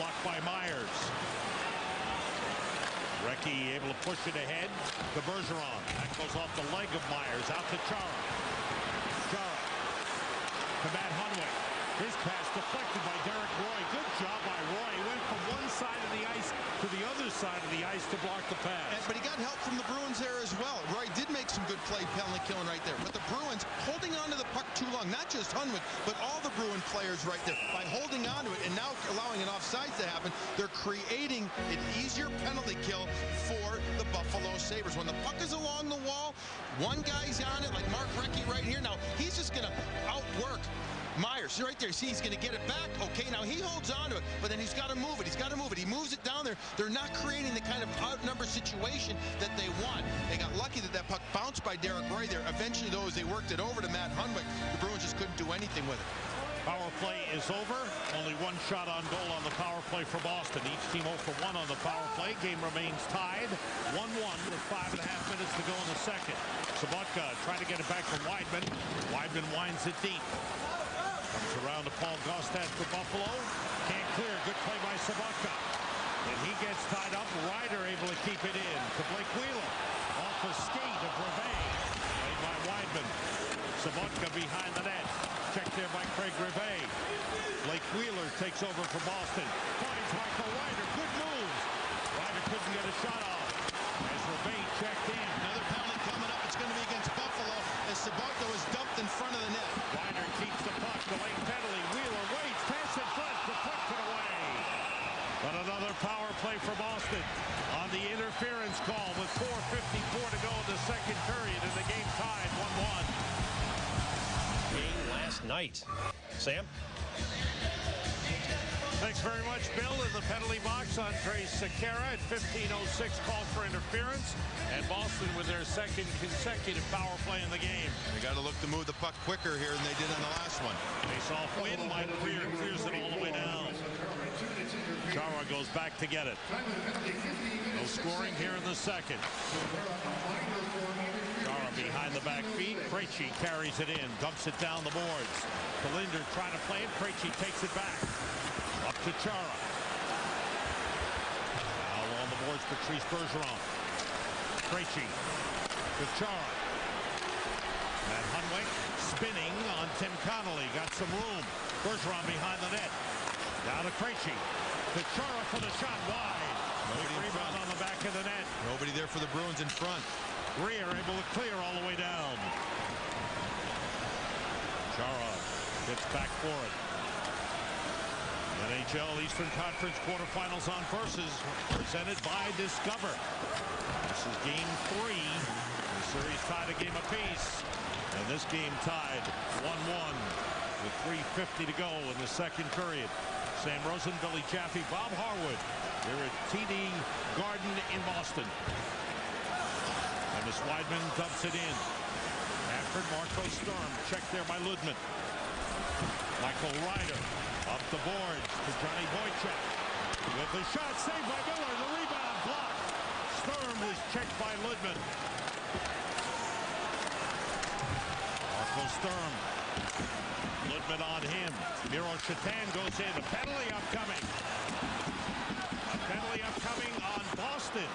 Speaker 2: Blocked by Myers. Recchi able to push it ahead to Bergeron. That goes off the leg of Myers. Out to. Chara. To Matt Hunwick. His pass deflected by Derek Roy. Good job by Roy. He went from one side of the ice to the other side of the ice to block the pass.
Speaker 3: And, but he got help from the Bruins there as well. Roy did make some good play penalty killing right there. But the Bruins holding on to the puck too long. Not just Hunwick, but all the Bruin players right there. By holding on to it and now allowing an offside to happen, they're creating an easier penalty kill Buffalo Sabres. When the puck is along the wall, one guy's on it, like Mark Recchi right here. Now, he's just going to outwork Myers right there. See, he's going to get it back. Okay, now he holds on to it, but then he's got to move it. He's got to move it. He moves it down there. They're not creating the kind of outnumber situation that they want. They got lucky that that puck bounced by Derek Roy there. Eventually, though, as they worked it over to Matt Hunwick, the Bruins just couldn't do anything with it.
Speaker 2: Power play is over. Only one shot on goal on the power play for Boston. Each team 0 for 1 on the power play. Game remains tied. 1-1 with five and a half minutes to go in the second. Sobotka trying to get it back from Wideman. Wideman winds it deep. Comes around to Paul Gaustad for Buffalo. Can't clear. Good play by Sobotka. And he gets tied up. Ryder able to keep it in to Blake Wheeler. Off the skate of Rivet. Played by Wideman. Sobotka behind the net. Checked there by Craig Rivet. Blake Wheeler takes over for Boston. Finds Michael Ryder. Good moves. Ryder couldn't get a shot off. As Rivet checked in.
Speaker 3: Another penalty coming up. It's going to be against Buffalo as Sobotka was dumped in front of the net.
Speaker 2: Ryder keeps the puck. Delayed penalty. Wheeler waits. Pass in front. Deflected away. But another power play for Boston on the interference call with 4.54 to go in the second period and the game tied 1-1.
Speaker 7: Game last night. Sam?
Speaker 2: Thanks very much, Bill. In the penalty box, Andre Sekera at 15.06 called for interference. And Boston with their second consecutive power play in the game.
Speaker 3: They got to look to move the puck quicker here than they did on the last one.
Speaker 2: Face off win. Mike Grier clears it all the way down. Chara goes back to get it. No scoring here in the second. Behind the back feet. Krejci carries it in, dumps it down the boards. Tallinder trying to play it. Krejci takes it back. Up to Chara. Now on the boards, Patrice Bergeron. Krejci to Chara. Matt Hunwick spinning on Tim Connolly. Got some room. Bergeron behind the net. Down to Krejci. To Chara for the shot wide.
Speaker 3: Nobody
Speaker 2: rebound on the back of the net.
Speaker 3: Nobody there for the Bruins in front.
Speaker 2: Grier able to clear all the way down. Chara gets back for it. NHL Eastern Conference quarterfinals on versus presented by Discover. This is game three. The series tied a game apiece. And this game tied 1-1 with 3.50 to go in the second period. Sam Rosen, Billy Jaffe, Bob Harwood. They're at TD Garden in Boston. Dennis Wideman dumps it in. After Marco Sturm. Checked there by Lydman. Michael Ryder up the boards to Johnny Boychuk. With the shot saved by Miller. The rebound blocked. Sturm was checked by Lydman. Marco Sturm. Lydman on him. Miro Satan goes in. A penalty upcoming. A penalty upcoming on Boston.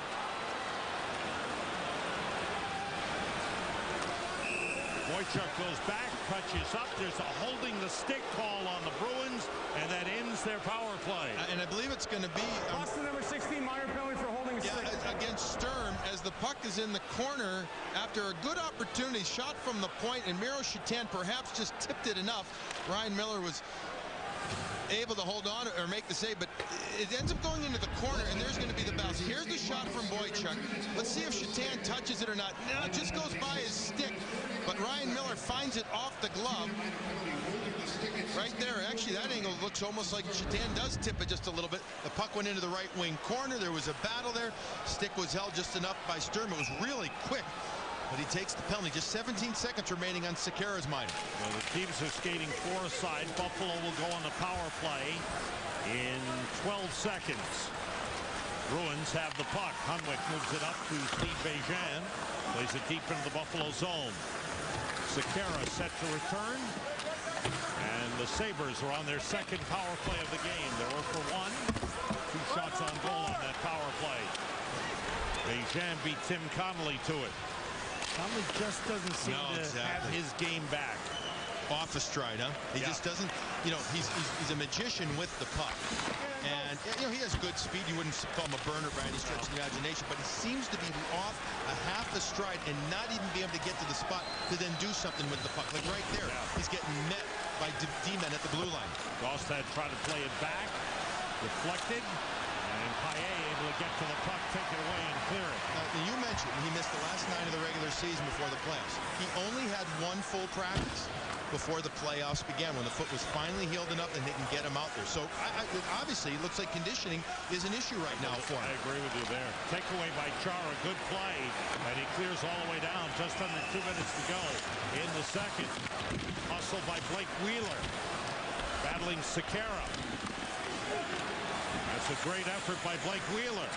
Speaker 2: Boychuk goes back, touches up. There's a holding the stick call on the Bruins, and that ends their power play.
Speaker 3: And I believe it's going to be um,
Speaker 12: Boston number 16, minor penalty for holding a
Speaker 3: yeah,
Speaker 12: stick.
Speaker 3: as- against Sturm as the puck is in the corner after a good opportunity shot from the point and Miro Satan perhaps just tipped it enough. Ryan Miller was able to hold on or make the save, but it ends up going into the corner, and there's going to be the bounce. Here's the shot from Boychuk. Let's see if Satan touches it or not. No, it just goes by his stick, but Ryan Miller finds it off the glove. Right there, actually, that angle looks almost like Satan does tip it just a little bit. The puck went into the right wing corner. There was a battle there. Stick was held just enough by Sturm. It was really quick, but he takes the penalty. Just 17 seconds remaining on Sekera's minor.
Speaker 2: Well, the teams are skating four aside. Buffalo will go on the power play in 12 seconds. Bruins have the puck. Hunwick moves it up to Steve Begin. Plays it deep into the Buffalo zone. Sekera set to return. And the Sabres are on their second power play of the game. They're 0 for 1. Two shots on goal on that power play. Begin beat Tim Connolly to it. Connolly just doesn't seem
Speaker 3: No,
Speaker 2: to
Speaker 3: exactly.
Speaker 2: have his game back.
Speaker 3: Off a stride, huh? He
Speaker 2: Yeah.
Speaker 3: just doesn't, you know, he's, he's he's a magician with the puck. And, you know, he has good speed. You wouldn't call him a burner by any stretch of the imagination, but he seems to be off a half a stride and not even be able to get to the spot to then do something with the puck. Like right there, he's getting met by D-men at the blue line.
Speaker 2: Gaustad tried to play it back. Deflected. And Paille able to get to the puck, take it away, and clear it.
Speaker 3: Now, you mentioned he missed the last nine of the regular season before the playoffs. He only had one full practice before the playoffs began, when the foot was finally healed enough and they can get him out there. So I, I, obviously, it looks like conditioning is an issue right now for him.
Speaker 2: I agree with you there. Takeaway by Chara, good play, and he clears all the way down. Just under two minutes to go in the second. Hustle by Blake Wheeler, battling Sekera. That's a great effort by Blake Wheeler.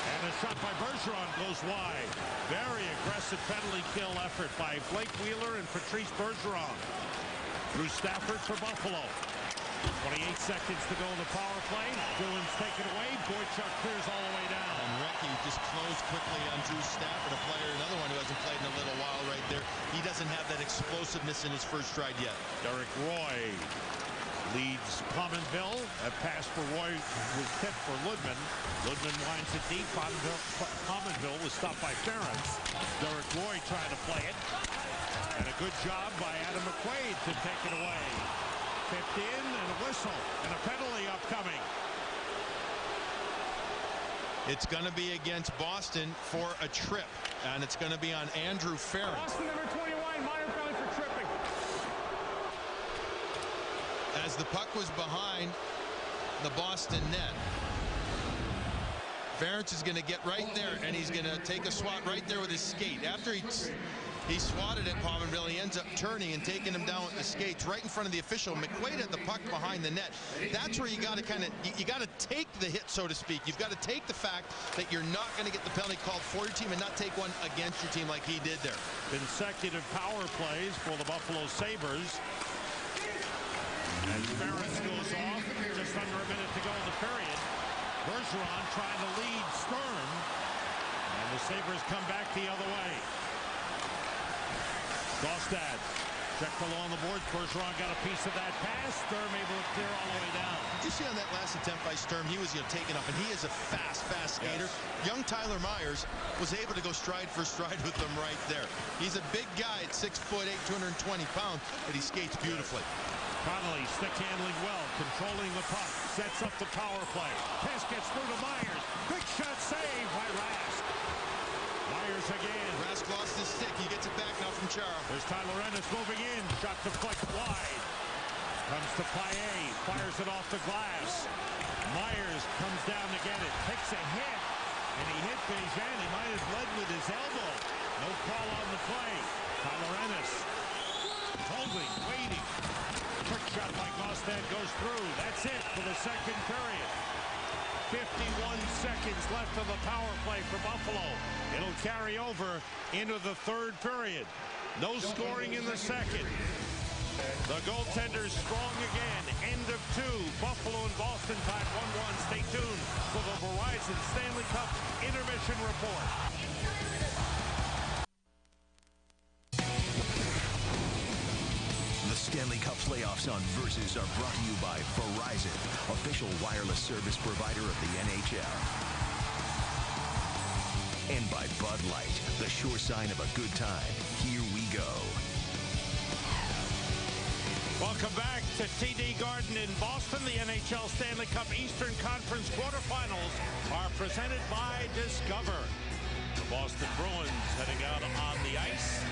Speaker 2: And a shot by Bergeron goes wide. Very aggressive penalty kill effort by Blake Wheeler and Patrice Bergeron. Drew Stafford for Buffalo. 28 seconds to go in the power play. Bruins taken away. Boychuk clears all the way down.
Speaker 3: And Recchi just closed quickly on Drew Stafford, a player, another one who hasn't played in a little while right there. He doesn't have that explosiveness in his first stride yet.
Speaker 2: Derek Roy leads Pominville. A pass for Roy was tipped for Lydman. Lydman winds it deep. Pominville, Pominville was stopped by Ference. Derek Roy trying to play it. And a good job by Adam McQuaid to take it away. 50 in and a whistle and a penalty upcoming.
Speaker 3: It's going to be against Boston for a trip, and it's going to be on Andrew Ference.
Speaker 12: Boston number 21, minor penalty for tripping.
Speaker 3: As the puck was behind the Boston net. Ference is going to get right there, and he's going to take a swat right there with his skate. After he he swatted at Pominville, he ends up turning and taking him down with the skates right in front of the official. McQuaid had the puck behind the net. That's where you got to kind of you, you got to take the hit, so to speak. You've got to take the fact that you're not going to get the penalty called for your team and not take one against your team like he did there.
Speaker 2: Consecutive power plays for the Buffalo Sabres. As Ference goes off, just under a minute to go in the period. Bergeron trying to lead Sturm. And the Sabres come back the other way. Gaustad checked along the boards. Bergeron got a piece of that pass. Sturm able to clear all the way down.
Speaker 3: Did you see on that last attempt by Sturm, he was you know, taken up, and he is a fast, fast skater. Young Tyler Myers was able to go stride for stride with them right there. He's a big guy at six foot eight, 220 pounds, but he skates beautifully.
Speaker 2: Connolly stick handling well, controlling the puck, sets up the power play. Pass gets through to Myers. Quick shot save by Rask. Myers again.
Speaker 3: Rask lost his stick. He gets it back now from Chara.
Speaker 2: There's Tyler Ennis moving in. Shot deflects wide. Comes to Paille. Fires it off the glass. Myers comes down to get it. Takes a hit. And he hit Begin. He might have led with his elbow. No call on the play. Tyler Ennis. Holding, waiting. Quick shot by Gaustad goes through. That's it for the second period. 51 seconds left of the power play for Buffalo. It'll carry over into the third period. No scoring in the second. The goaltender's strong again. End of two. Buffalo and Boston tied 1-1. Stay tuned for the Verizon Stanley Cup intermission report.
Speaker 6: Stanley Cup playoffs on Versus are brought to you by Verizon, official wireless service provider of the NHL. And by Bud Light, the sure sign of a good time. Here we go.
Speaker 2: Welcome back to TD Garden in Boston. The NHL Stanley Cup Eastern Conference quarterfinals are presented by Discover. The Boston Bruins heading out on the ice.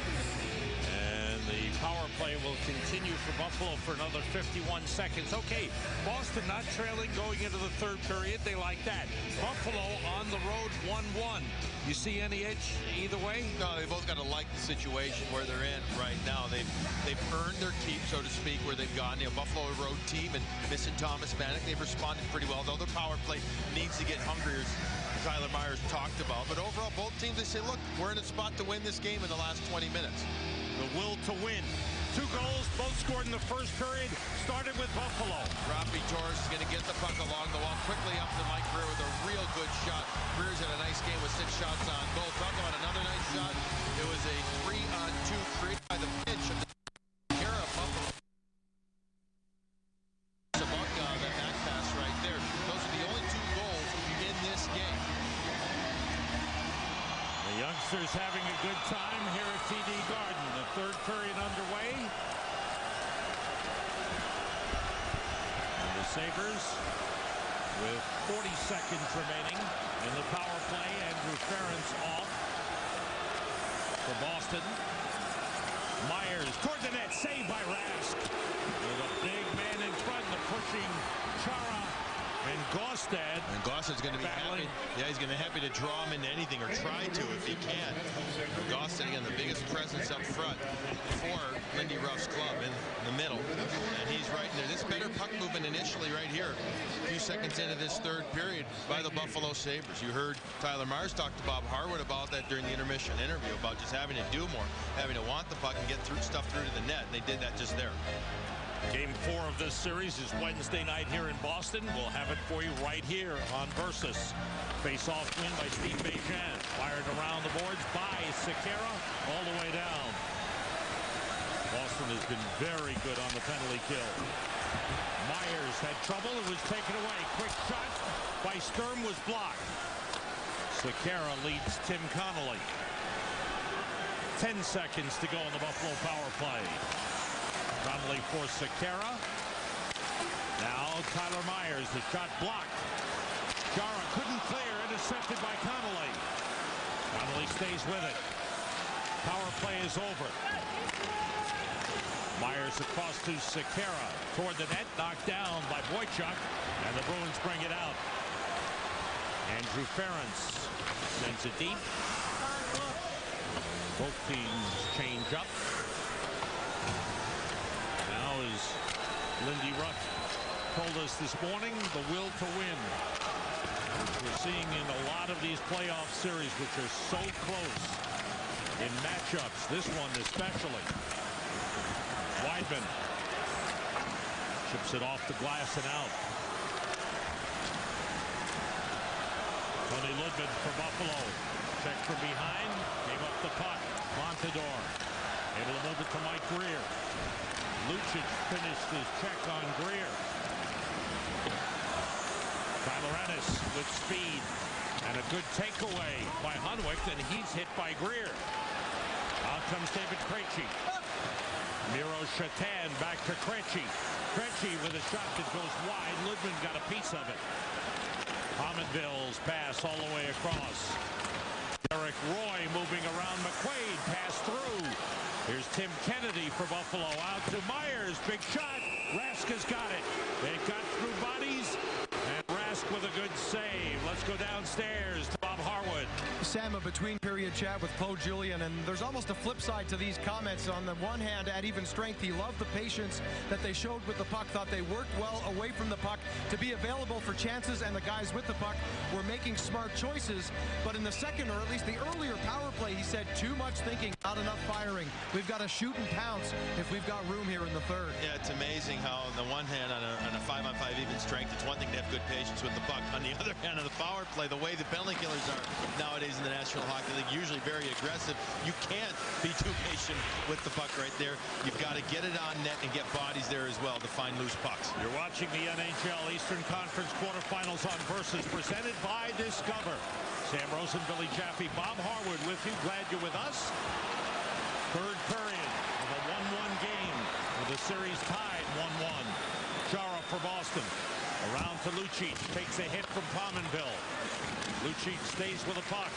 Speaker 2: Power play will continue for Buffalo for another 51 seconds. Okay, Boston not trailing going into the third period. They like that. Buffalo on the road 1-1. You see any edge either way?
Speaker 13: No, they both got to like the situation where they're in right now. They've they've earned their keep, so to speak, where they've gone. You know, Buffalo road team and missing Thomas Vanek, they've responded pretty well. Though their power play needs to get hungrier, as Tyler Myers talked about. But overall, both teams they say, look, we're in a spot to win this game in the last 20 minutes.
Speaker 2: The will to win. Two goals, both scored in the first period, started with Buffalo.
Speaker 3: Raffi Torres is going to get the puck along the wall quickly up to Mike Grier with a real good shot. Grier's had a nice game with six shots on goal. Talk about another nice shot. It was a three-on-two created by the pitch of the Kara Buffalo. Sobotka on uh, that back pass right there. Those are the only two goals in this game.
Speaker 2: The youngsters having a good time here at TD Garden. The third period underway. And the Sabres with 40 seconds remaining in the power play. Andrew Ference off for Boston. Myers toward the net, saved by Rask. With a big man in front, the pushing and Gaustad.
Speaker 3: And Gaustad's going to be happy. Yeah, he's going to be happy to draw him into anything or try to if he can. Gaustad, again, the biggest presence up front for Lindy Ruff's club in the middle. And he's right in there. This better puck movement initially right here. A few seconds into this third period by the Buffalo Sabres. You heard Tyler Myers talk to Bob Harwood about that during the intermission interview about just having to do more, having to want the puck and get through stuff through to the net. And they did that just there.
Speaker 2: Game four of this series is Wednesday night here in Boston. We'll have it for you right here on Versus. Face-off win by Steve Begin. Fired around the boards by Sekera all the way down. Boston has been very good on the penalty kill. Myers had trouble. It was taken away. Quick shot by Sturm was blocked. Sekera leads Tim Connolly. 10 seconds to go on the Buffalo power play. Connolly for Sekera. Now Tyler Myers, the shot blocked. Chara couldn't clear, intercepted by Connolly. Connolly stays with it. Power play is over. Myers across to Sekera. Toward the net, knocked down by Boychuk, and the Bruins bring it out. Andrew Ference sends it deep. Both teams change up. Now as Lindy Ruff told us this morning, the will to win. We're seeing in a lot of these playoff series, which are so close in matchups, this one especially. Wideman chips it off the glass and out. Toni Lydman for Buffalo. Check from behind. Gave up the puck. Montador. Able to move it to Mike Grier. Lucic finished his check on Grier. Tyler Ennis with speed. And a good takeaway by Hunwick, and he's hit by Grier. Out comes David Krejci. Miro Satan back to Krejci. Krejci with a shot that goes wide. Lydman got a piece of it. Pominville's pass all the way across. Derek Roy moving around McQuaid. Pass through. Here's Tim Kennedy for Buffalo. Out to Myers. Big shot. Rask has got it. They've got through bodies. And Rask with a good save. Let's go downstairs to Bob Harwood.
Speaker 4: Sam, a between period chat with Poe Julien, and there's almost a flip side to these comments. On the one hand, at even strength, he loved the patience that they showed with the puck, thought they worked well away from the puck to be available for chances, and the guys with the puck were making smart choices. But in the second, or at least the earlier power play, he said too much thinking, not enough firing. We've got to shoot and pounce if we've got room here in the third.
Speaker 3: Yeah, it's amazing how on the one hand, on a, on a five-on-five even strength, it's one thing to have good patience with the puck. On the other hand, on the power play, the way the penalty killers are nowadays in the National Hockey League, usually very aggressive. You can't be too patient with the puck right there. You've got to get it on net and get bodies there as well to find loose pucks.
Speaker 2: You're watching the NHL Eastern Conference quarterfinals on Versus presented by Discover. Sam Rosen, Billy Jaffe, Bob Harwood with you. Glad you're with us. Third period of a 1-1 game with the series tied 1-1. Chara for Boston. Around to Lucic. Takes a hit from Pominville. Lucic stays with the puck.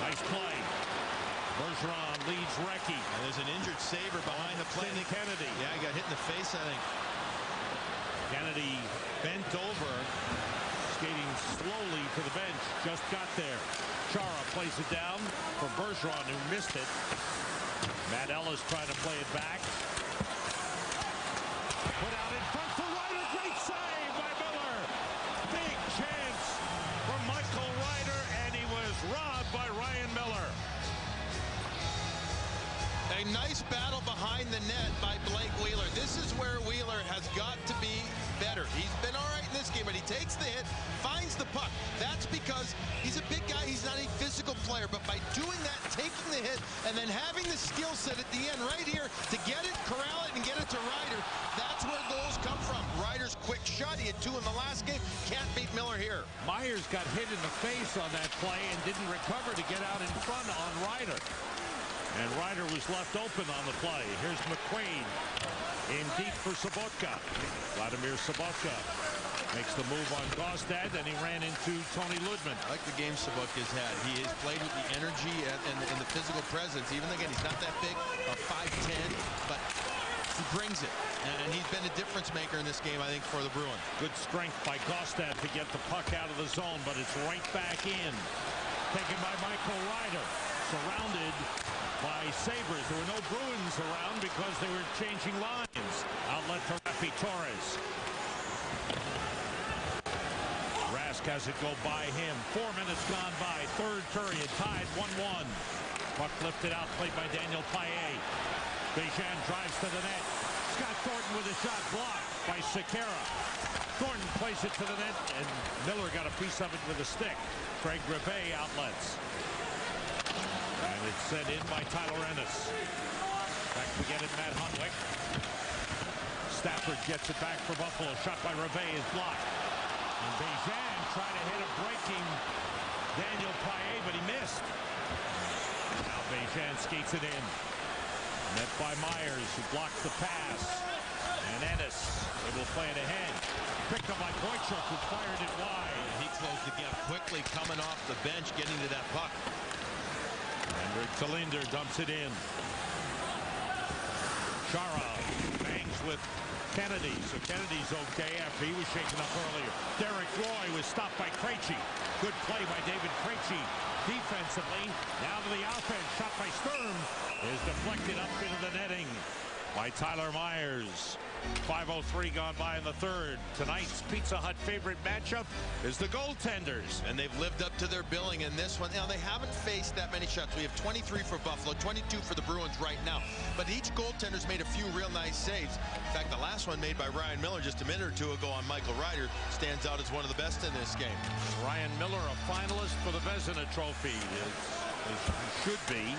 Speaker 2: Nice play. Bergeron leads Recchi.
Speaker 3: And there's an injured Sabre behind the play.
Speaker 2: Tim Kennedy.
Speaker 3: Yeah, he got hit in the face, I think.
Speaker 2: Kennedy bent over, skating slowly to the bench. Just got there. Chara plays it down for Bergeron, who missed it. Matt Ellis trying to play it back.
Speaker 3: A nice battle behind the net by Blake Wheeler. This is where Wheeler has got to be better. He's been all right in this game, but he takes the hit, finds the puck. That's because he's a big guy. He's not a physical player, but by doing that, taking the hit, and then having the skill set at the end right here to get it, corral it, and get it to Ryder, that's where goals come from. Ryder's quick shot. He had two in the last game. Can't beat Miller here.
Speaker 2: Myers got hit in the face on that play and didn't recover to get out in front on Ryder. And Ryder was left open on the play. Here's McQuaid in deep for Sobotka. Vladimir Sobotka makes the move on Gaustad, and he ran into Toni Lydman.
Speaker 3: I like the game Sobotka's had. He has played with the energy and, and, and the physical presence. Even again, he's not that big, a 5'10", but he brings it. And he's been a difference maker in this game, I think, for the Bruins.
Speaker 2: Good strength by Gaustad to get the puck out of the zone, but it's right back in. Taken by Michael Ryder. Surrounded by Sabres. There were no Bruins around because they were changing lines. Outlet to Raffi Torres. Rask has it go by him. Four minutes gone by. Third period. Tied 1-1. Puck lifted out. Played by Daniel Paille. Begin drives to the net. Scott Thornton with a shot blocked by Sekera. Thornton plays it to the net, and Miller got a piece of it with a stick. Craig Rivet outlets. And it's sent in by Tyler Ennis. Back to get it, Matt Hunwick. Stafford gets it back for Buffalo. Shot by Rivet is blocked. And Begin tried to hit a breaking Daniel Paille, but he missed. Now Begin skates it in. Met by Myers, who blocks the pass. And Ennis able will play it ahead. Picked up by Boychuk, who fired it wide.
Speaker 3: He closed the gap quickly, coming off the bench, getting to that puck.
Speaker 2: Henrik Tallinder dumps it in. Chara bangs with Kennedy, so Kennedy's okay after he was shaken up earlier. Derek Roy was stopped by Krejci. Good play by David Krejci defensively. Now to the offense. Shot by Sturm is deflected up into the netting by Tyler Myers. 5.03 gone by in the third. Tonight's Pizza Hut favorite matchup is the goaltenders.
Speaker 3: And they've lived up to their billing in this one. Now, they haven't faced that many shots. We have 23 for Buffalo, 22 for the Bruins right now. But each goaltender's made a few real nice saves. In fact, the last one made by Ryan Miller just a minute or two ago on Michael Ryder stands out as one of the best in this game.
Speaker 2: Ryan Miller, a finalist for the Vezina Trophy, is, is should be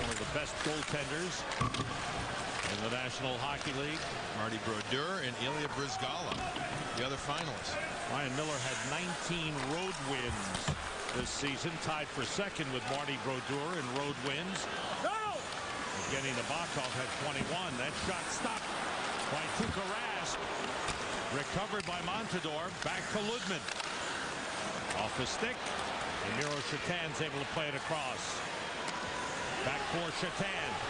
Speaker 2: one of the best goaltenders in the National Hockey League.
Speaker 3: Marty Brodeur and Ilya Bryzgalov, the other finalists.
Speaker 2: Ryan Miller had 19 road wins this season, tied for second with Marty Brodeur in road wins. No! Evgeny Nabokov had 21. That shot stopped by Tuukka Rask. Recovered by Montador. Back to Lydman. Off the stick. And Miro Satan's able to play it across. Back for Satan.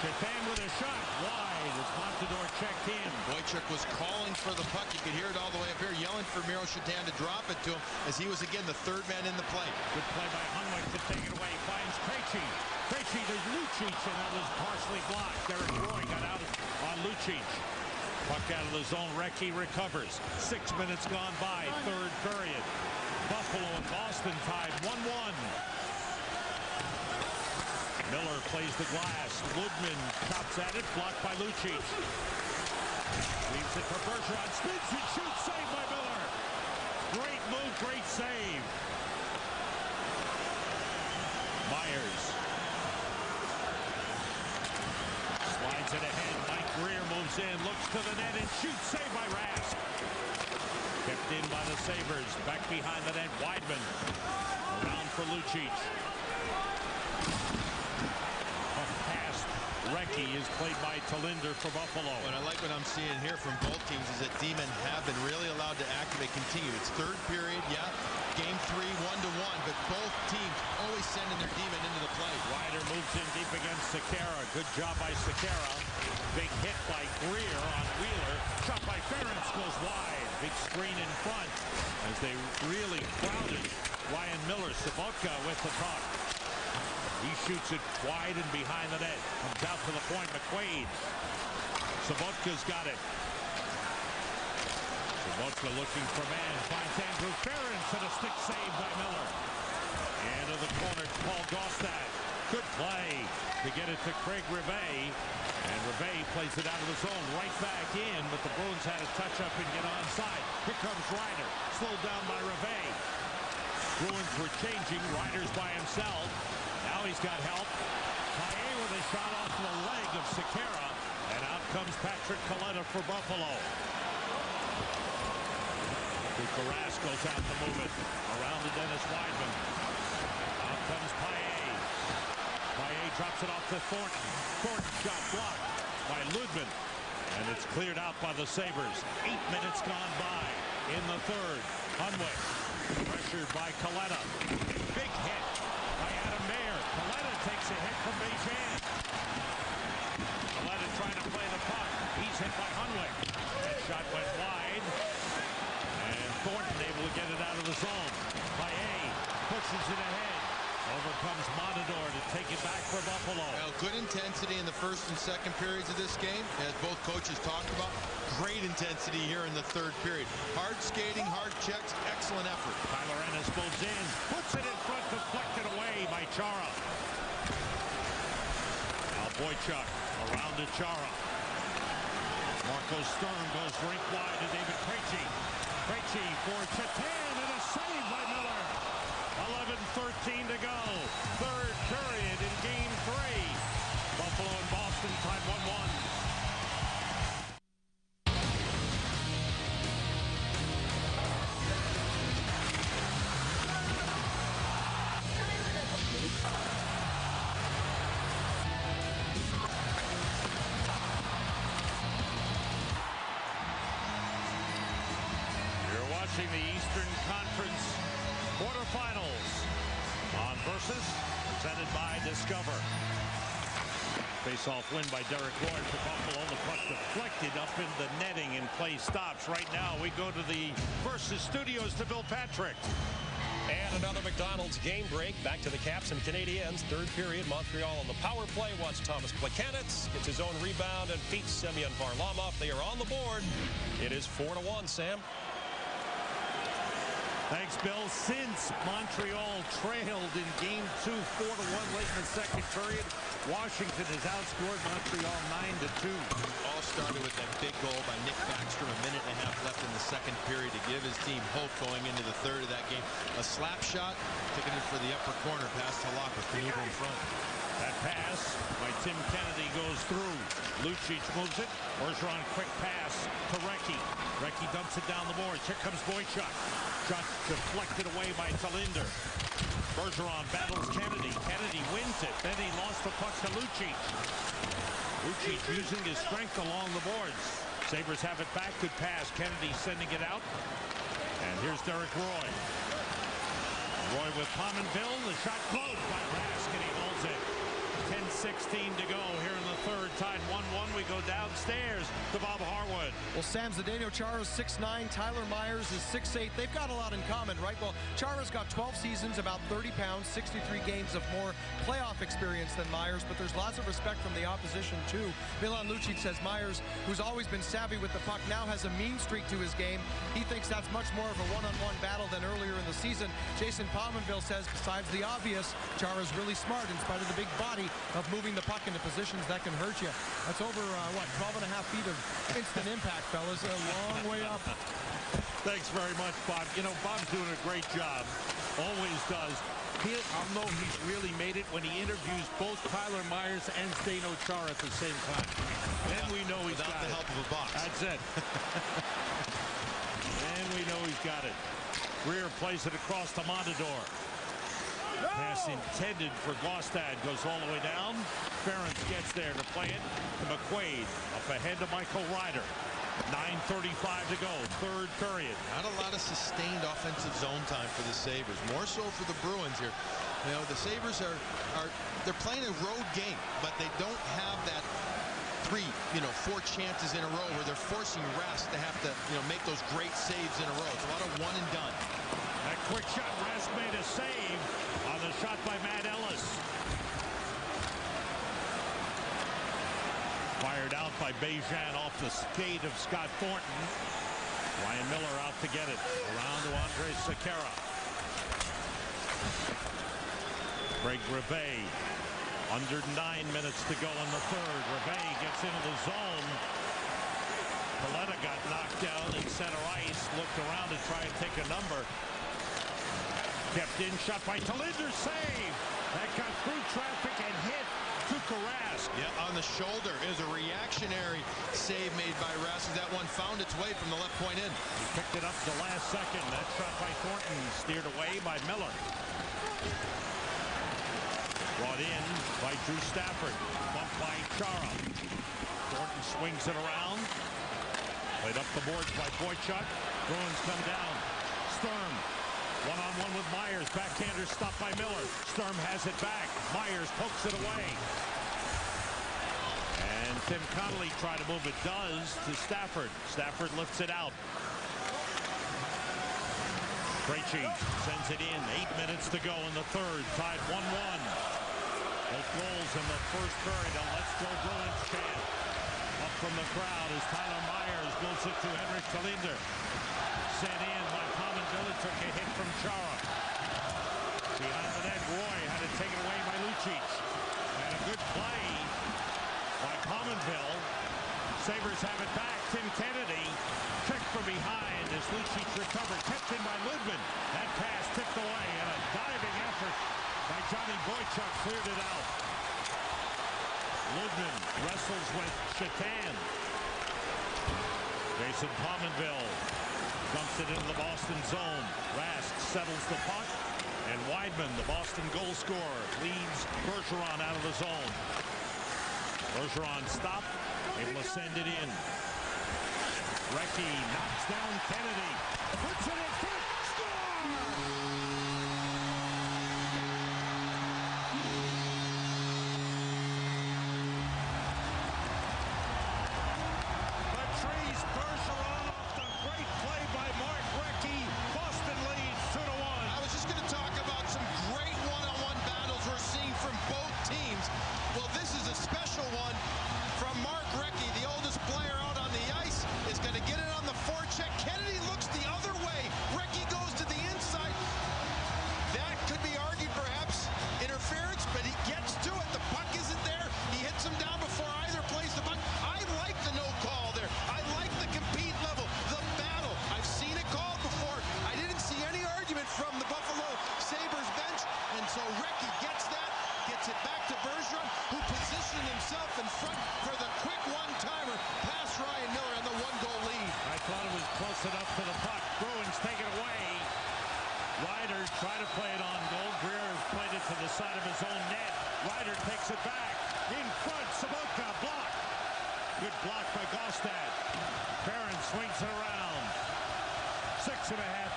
Speaker 2: Satan with a shot wide as Montador checked in.
Speaker 3: Boychuk was calling for the puck. You could hear it all the way up here, yelling for Miro to drop it to him as he was again the third man in the play.
Speaker 2: Good play by Hunwick to take it away. Finds Krejci. Krejci to Lucic, and that was partially blocked. Derek Roy got out on Lucic. Puck out of the zone. Recchi recovers. Six minutes gone by. Third period. Buffalo and Boston tied 1-1. Miller plays the glass. Lydman chops at it, blocked by Lucic. Leaves it for Bergeron. Spins and shoots. Saved by Miller. Great move, great save. Myers. Slides it ahead. Mike Grier moves in, looks to the net, and shoots. Saved by Rask. Kept in by the Sabres. Back behind the net, Wideman. Around for Lucic. Recchi is played by Tallinder for Buffalo.
Speaker 3: What I like what I'm seeing here from both teams is that D-men have been really allowed to activate, continue. It's third period, yeah. Game three, one to one, but both teams always sending their D-men into the play.
Speaker 2: Ryder moves in deep against Sekera. Good job by Sekera. Big hit by Grier on Wheeler. Shot by Ference goes wide. Big screen in front as they really crowded Ryan Miller. Sobotka with the puck. He shoots it wide and behind the net. Comes out to the point. McQuaid. Sobotka's got it. Sobotka looking for man. Finds Andrew Ference and a stick save by Miller. And to the corner, Paul Gaustad. Good play to get it to Craig Rivet. And Rivet plays it out of the zone, right back in, but the Bruins had a touch up and get onside. Here comes Ryder, slowed down by Rivet. Bruins were changing, Ryder's by himself. Now he's got help. Paille with a shot off the leg of Sekera. And out comes Patrick Kaleta for Buffalo. Goes out to move it around to Dennis Wideman. Out comes Paille. Paille drops it off to Thornton. Thornton shot blocked by Lydman. And it's cleared out by the Sabres. Eight minutes gone by in the third. Hunwick pressured by Kaleta. Big hit by Adam Mair. Kaleta takes a hit from Begin. Kaleta trying to play the puck. He's hit by Hunwick. That shot went wide. And Thornton able to get it out of the zone. Paille pushes it ahead. Overcomes Montador to take it back for Buffalo.
Speaker 12: Well, good intensity in the first and second periods of this game, as both coaches talked about. Great intensity here in the third period. Hard skating, hard checks, excellent effort.
Speaker 2: Tyler Ennis goes in, puts it in front, deflected away by Chara. Now Boychuk around to Chara. Marco Sturm goes rink wide to David Krejci. Krejci for Satan and a save by Miller. 11-13 to go. Third period in game three. Buffalo and Boston tied 1-1. Face-off win by Derek Roy for Buffalo. The puck deflected up in the netting and play stops. Right now, we go to the Versus studios to Bill Patrick.
Speaker 7: And another McDonald's game break. Back to the Caps and Canadiens. Third period, Montreal on the power play. Watch Tomas Plekanec gets his own rebound and beats Semyon Varlamov. They are on the board. It is 4 to 1, Sam.
Speaker 2: Thanks, Bill. Since Montreal trailed in game two, four to one late in the second period, Washington has outscored Montreal nine to two.
Speaker 12: All started with that big goal by Nick Backstrom. A minute and a half left in the second period to give his team hope going into the third of that game. A slap shot, taking it for the upper corner, past with Kanuga in front.
Speaker 2: That pass by Tim Kennedy goes through. Lucic moves it. Bergeron quick pass to Recchi. Recchi dumps it down the boards. Here comes Boychuk. Shot deflected away by Tallinder. Bergeron battles Kennedy. Kennedy wins it. Then he lost the puck to Lucic. Lucic using his strength along the boards. Sabres have it back. Good pass. Kennedy sending it out. And here's Derek Roy. Roy with Pominville. The shot close by Rask and he holds it. 10-16 to go here in the third. Tied 1-1. We go downstairs to Bob Harwood.
Speaker 4: Well, Sam Zdeno Chara's 6'9", Tyler Myers is 6'8". They've got a lot in common, right? Well, Chara's got 12 seasons, about 30 pounds, 63 games of more playoff experience than Myers, but there's lots of respect from the opposition, too. Milan Lucic says Myers, who's always been savvy with the puck, now has a mean streak to his game. He thinks that's much more of a one-on-one battle than earlier in the season. Jason Pominville says, besides the obvious, Chara's really smart in spite of the big body of moving the puck into positions that can hurt you. That's over, uh, what, 12 and a half feet of instant impact, fellas. A long way up.
Speaker 2: Thanks very much, Bob. You know, Bob's doing a great job. Always does. He, I'll know he's really made it when he interviews both Tyler Myers and Zdeno Chara at the same time. Then we know he's
Speaker 12: Without
Speaker 2: got
Speaker 12: the
Speaker 2: it.
Speaker 12: help of a box.
Speaker 2: That's it. and we know he's got it. Grier plays it across to Montador. Pass intended for Gaustad goes all the way down. Ference gets there to play it to McQuaid. Up ahead to Michael Ryder. 9.35 to go, third period.
Speaker 12: Not a lot of sustained offensive zone time for the Sabres. More so for the Bruins here. You know, the Sabres are, are they're playing a road game, but they don't have that three, you know, four chances in a row where they're forcing Rask to have to, you know, make those great saves in a row. It's a lot of one and done.
Speaker 2: That quick shot, Rask made a save on the shot by Matt Ellis. Fired out by Begin off the skate of Scott Thornton. Ryan Miller out to get it. Around to Andre Sekera. Greg on Under nine minutes to go in the third. Reve gets into the zone. Paletta got knocked down in center ice. Looked around to try and take a number. Kept in, shot by Tallinder, save. That got through traffic and hit to Rask.
Speaker 3: Yeah, on the shoulder is a reactionary save made by Rask. That one found its way from the left point in.
Speaker 2: He picked it up the last second. That shot by Thornton steered away by Miller. Brought in by Drew Stafford. Bumped by Chara. Thornton swings it around. Played up the boards by Boychuk. Bruins come down. Sturm one-on-one with Myers. Backhander stopped by Miller. Sturm has it back. Myers pokes it away. And Tim Connolly tried to move it. Does to Stafford. Stafford lifts it out. Krejci sends it in. Eight minutes to go in the third. Tied 1-1. Goals in the first period. A Let's Go Bruins chant. Up from the crowd as Tyler Myers moves it to Henrik Tallinder. Sent in by Pominville. Took a hit from Chara. Behind the net, Roy had it taken away by Lucic. And a good play by Pominville. Sabres have it back. Tim Kennedy checked from behind as Lucic recovered. Kept in by Lydman. That pass tipped away and a diving effort by Johnny Boychuk cleared it out. Lydman wrestles with Satan. Jason Pominville dumps it into the Boston zone. Rask settles the puck. And Wideman, the Boston goal scorer, leads Bergeron out of the zone. Bergeron stopped, able to send it in. Recchi knocks down Kennedy. Puts it in front. Patrice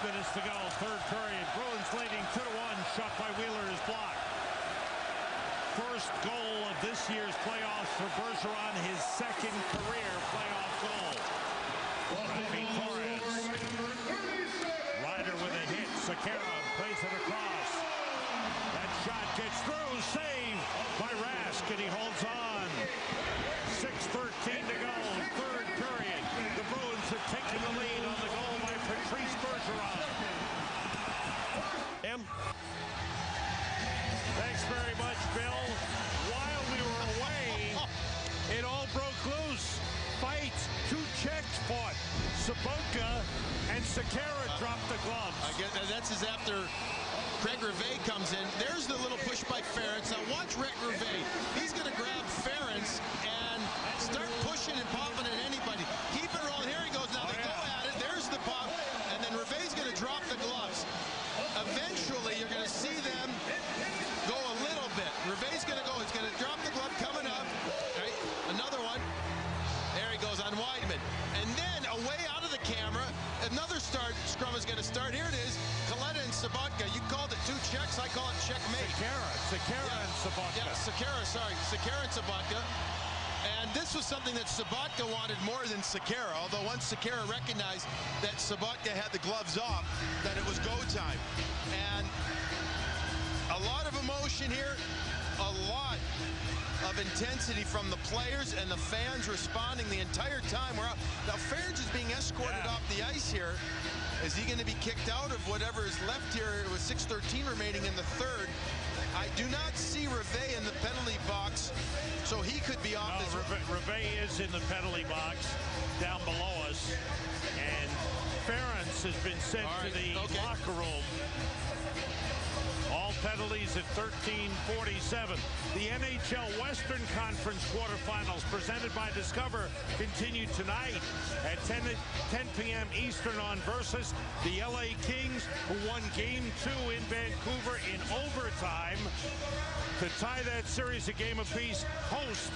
Speaker 2: minutes to go. Third period. Bruins leading 2 to 1. Shot by Wheeler is blocked. First goal of this year's playoffs for Bergeron. His second career playoff goal.
Speaker 3: Raffi As after Craig Rivet comes in. There's the little push by Ference. Now watch Rick Rivet. He's going to grab Ference sorry. Sekera and Sobotka. And this was something that Sobotka wanted more than Sekera, although once Sekera recognized that Sobotka had the gloves off, that it was go time. And a lot of emotion here, a lot of intensity from the players and the fans responding the entire time. We're out. Now, Ference is being escorted off the ice here. Is he going to be kicked out of whatever is left here with 6.13 remaining in the third? do not see Reve in the penalty box, so he could be off
Speaker 2: no, Reve, is in the penalty box down below us, and Ference has been sent
Speaker 3: right,
Speaker 2: to the
Speaker 3: okay.
Speaker 2: locker room all penalties at 13:47. The NHL Western Conference quarterfinals presented by Discover continue tonight at 10 10 p.m. Eastern on versus the LA Kings, who won Game Two in Vancouver in overtime to tie that series a game apiece. Host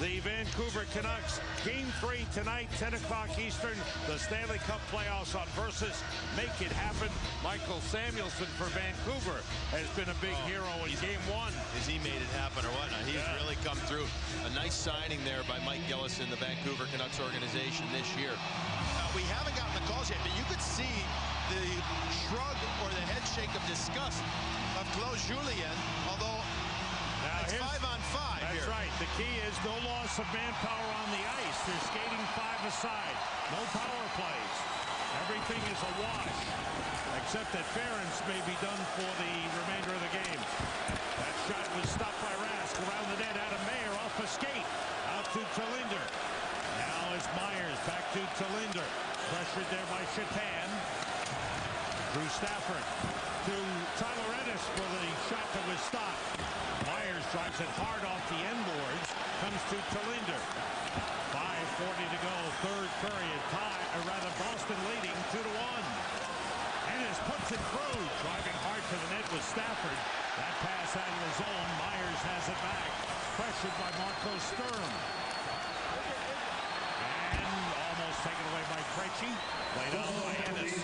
Speaker 2: the Vancouver Canucks. Game three tonight, 10 o'clock Eastern. The Stanley Cup playoffs on versus. Make it happen. Mikael Samuelsson for Vancouver has been a big hero in game one.
Speaker 3: Has he made it happen or whatnot? He's
Speaker 2: Yeah.
Speaker 3: really come through. A nice signing there by Mike Gillis in the Vancouver Canucks organization this year. Uh, we haven't gotten the calls yet, but you could see the shrug or the head shake of disgust of Claude Julien, although
Speaker 2: Now,
Speaker 3: it's
Speaker 2: here's-
Speaker 3: five on five
Speaker 2: That's
Speaker 3: here.
Speaker 2: right. The key is no loss of manpower on the ice. They're skating five aside. No power plays. Everything is a wash, except that Ference may be done for the remainder of the game. That shot was stopped by Rask around the net. Adam Mair off a skate. Out to Tallinder. Now it's Myers back to Tallinder. Pressured there by Satan. Drew Stafford to Tyler Ennis for the shot that was stopped. Myers drives it hard off the end boards. Comes to Tallinder. 5.40 to go, third period. Tie, or rather Boston leading 2 to 1. Ennis puts it through. Driving hard to the net was Stafford. That pass out of the zone. Myers has it back. Pressured by Marco Sturm. And almost taken away by Krejci. Played out by Ennis.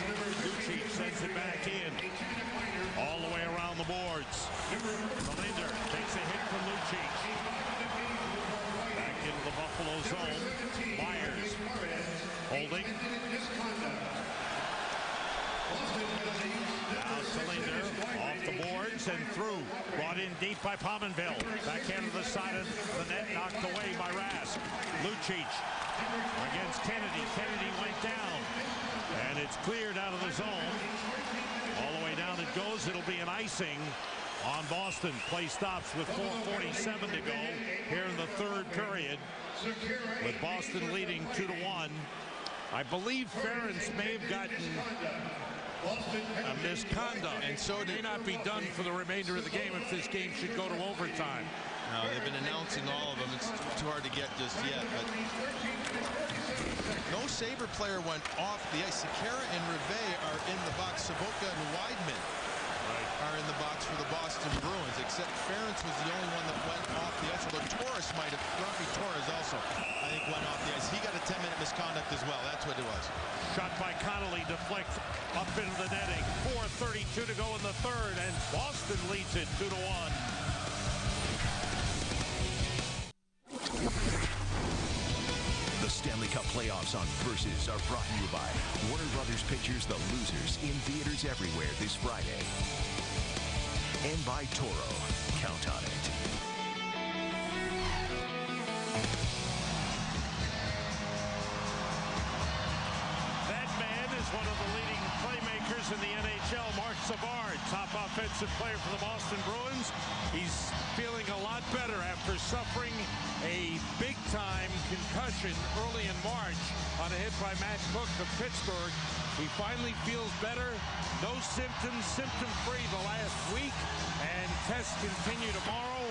Speaker 2: Lucic sends it back in. All the way around the boards. Melinder takes a hit from Lucic. Back into the Buffalo zone. Myers holding. Now Cylinder off the boards and through. Brought in deep by Pominville. Backhand to the side of the net, knocked away by Rask. Lucic against Kennedy. Kennedy went down. And it's cleared out of the zone. All the way down it goes. It'll be an icing on Boston. Play stops with 4.47 to go here in the third period. With Boston leading 2 to 1. I believe Ference may have gotten a misconduct.
Speaker 3: And so
Speaker 2: it
Speaker 3: may
Speaker 2: not be done for the remainder of the game if this game should go to overtime.
Speaker 3: No, they've been announcing all of them. It's too hard to get just yet. But no Sabre player went off the ice. Sekera and Rivet are in the box. Sobotka and Wideman are in the box for the Boston Bruins, except Ference was the only one that went off the ice. Although Torres might have, Raffi Torres also, I think, went off the ice. He got a 10-minute misconduct as well. That's what it was.
Speaker 2: Shot by Connolly, deflect 4.32 to go in the third, and Boston leads it 2 to 1.
Speaker 6: The Stanley Cup playoffs on Versus are brought to you by Warner Brothers Pictures The Losers in theaters everywhere this Friday. And by Toro. Count on it.
Speaker 2: Savard, top offensive player for the Boston Bruins. He's feeling a lot better after suffering a big-time concussion early in March on a hit by Matt Cook of Pittsburgh. He finally feels better. No symptoms, symptom-free the last week, and tests continue tomorrow.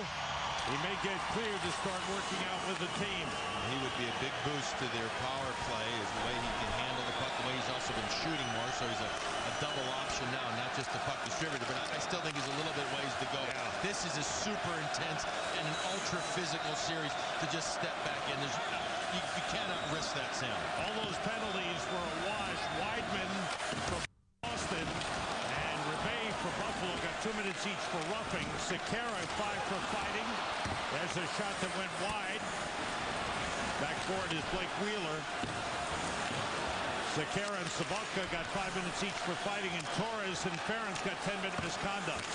Speaker 2: He may get cleared to start working out with the team.
Speaker 3: He would be a big boost to their power play the way he can handle the puck, the way he's also been shooting more, so he's a double option now, not just the puck distributor, but I, I still think he's a little bit ways to go. This is a super intense and an ultra physical series to just step back in. There's, you, you cannot risk that, Sam.
Speaker 2: All those penalties were a wash. Wideman from Boston and Rivet for Buffalo got two minutes each for roughing. Sekera five for fighting. There's a shot that went wide. Back Backboard is Blake Wheeler. Sekera and Sobotka got five minutes each for fighting, and Torres and Ference got 10-minute misconduct.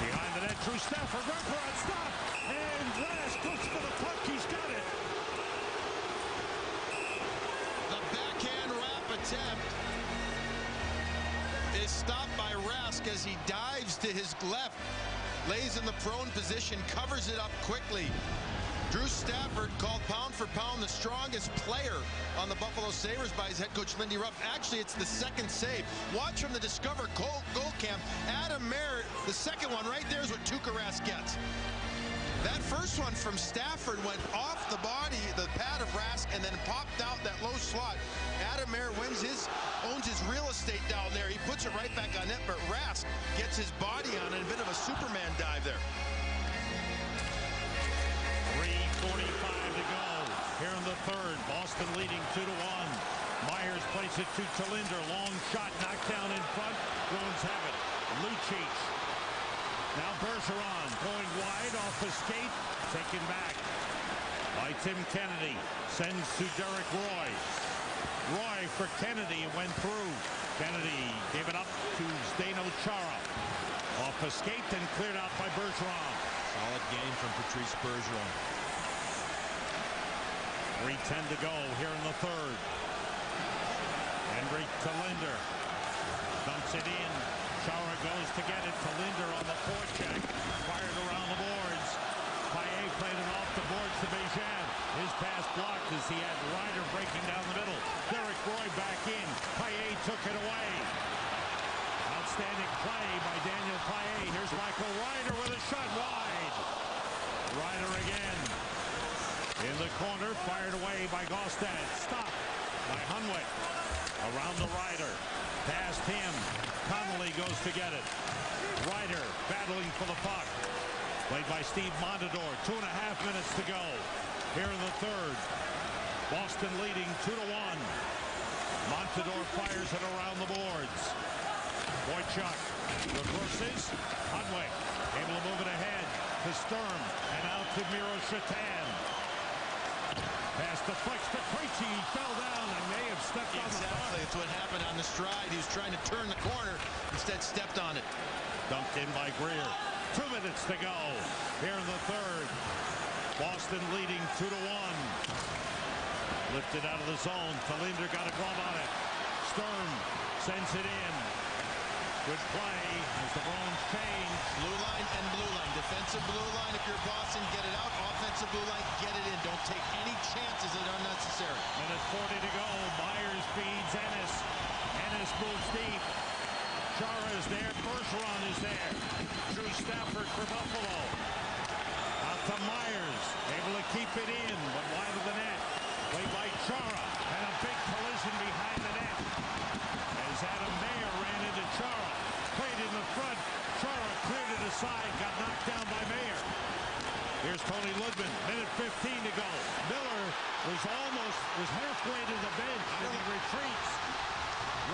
Speaker 2: Behind the net, Drew Stafford, run for a stop, and Rask goes for the puck. He's got it.
Speaker 3: The backhand wrap attempt is stopped by Rask as he dives to his left, lays in the prone position, covers it up quickly. Drew Stafford called pound for pound the strongest player on the Buffalo Sabres by his head coach Lindy Ruff. Actually, it's the second save. Watch from the Discover goal, goal cam. Adam Merritt, the second one right there is what Tuukka Rask gets. That first one from Stafford went off the body, the pad of Rask, and then popped out that low slot. Adam Mair wins his, owns his real estate down there. He puts it right back on net, but Rask gets his body on it, a bit of a Superman dive there.
Speaker 2: 3.45 to go here in the third. Boston leading 2 to 1. Myers plays it to Tallinder. Long shot knocked down in front. Bruins have it. Lucic now Bergeron going wide off the skate. Taken back by Tim Kennedy. Sends to Derek Roy. Roy for Kennedy went through. Kennedy gave it up to Zdeno Chara. Off the skate and cleared out by Bergeron.
Speaker 3: Solid game from Patrice Bergeron.
Speaker 2: 3.10 to go here in the third. Henrik Tallinder dumps it in. Chara goes to get it to Linder on the forecheck. Fired around the boards. Paille played it off the boards to Begin. His pass blocked as he had Ryder breaking down the middle. Derek Roy back in. Paille took it away. Outstanding play by Daniel Paille. Here's Michael Ryder with a shot wide. Ryder again. In the corner, fired away by Gaustad. Stopped by Hunwick. Around the rider. Past him. Connolly goes to get it. Ryder battling for the puck. Played by Steve Montador. Two and a half minutes to go. Here in the third. Boston leading two to one. Montador fires it around the boards. Boychuk reverses. Hunwick able to move it ahead to Sturm and out to Miro Satan. Pass deflects to Krejci. He fell down and may have stepped on the
Speaker 3: Exactly. That's what happened on the stride. He was trying to turn the corner. Instead stepped on it.
Speaker 2: Dumped in by Grier. Two minutes to go here in the third. Boston leading two to one. Lifted out of the zone. Tallinder got a glove on it. Sturm sends it in. Good play as the Bruins change.
Speaker 3: Blue line and blue line. Defensive blue line if you're Boston, get it out. Offensive blue line, get it in. Don't take any chances that are unnecessary.
Speaker 2: Minute 40 to go. Myers feeds Ennis. Ennis moves deep. Chara is there. Bergeron is there. Drew Stafford for Buffalo. Out to Myers. Able to keep it in, but wide of the net. Played by Chara. And a big collision behind the net. As Adam Mair ran into Chara. Played in the front. Chara cleared it aside. Got knocked down by Mair. Here's Toni Lydman. Minute 15 to go. Miller was almost, was halfway to the bench and he retreats.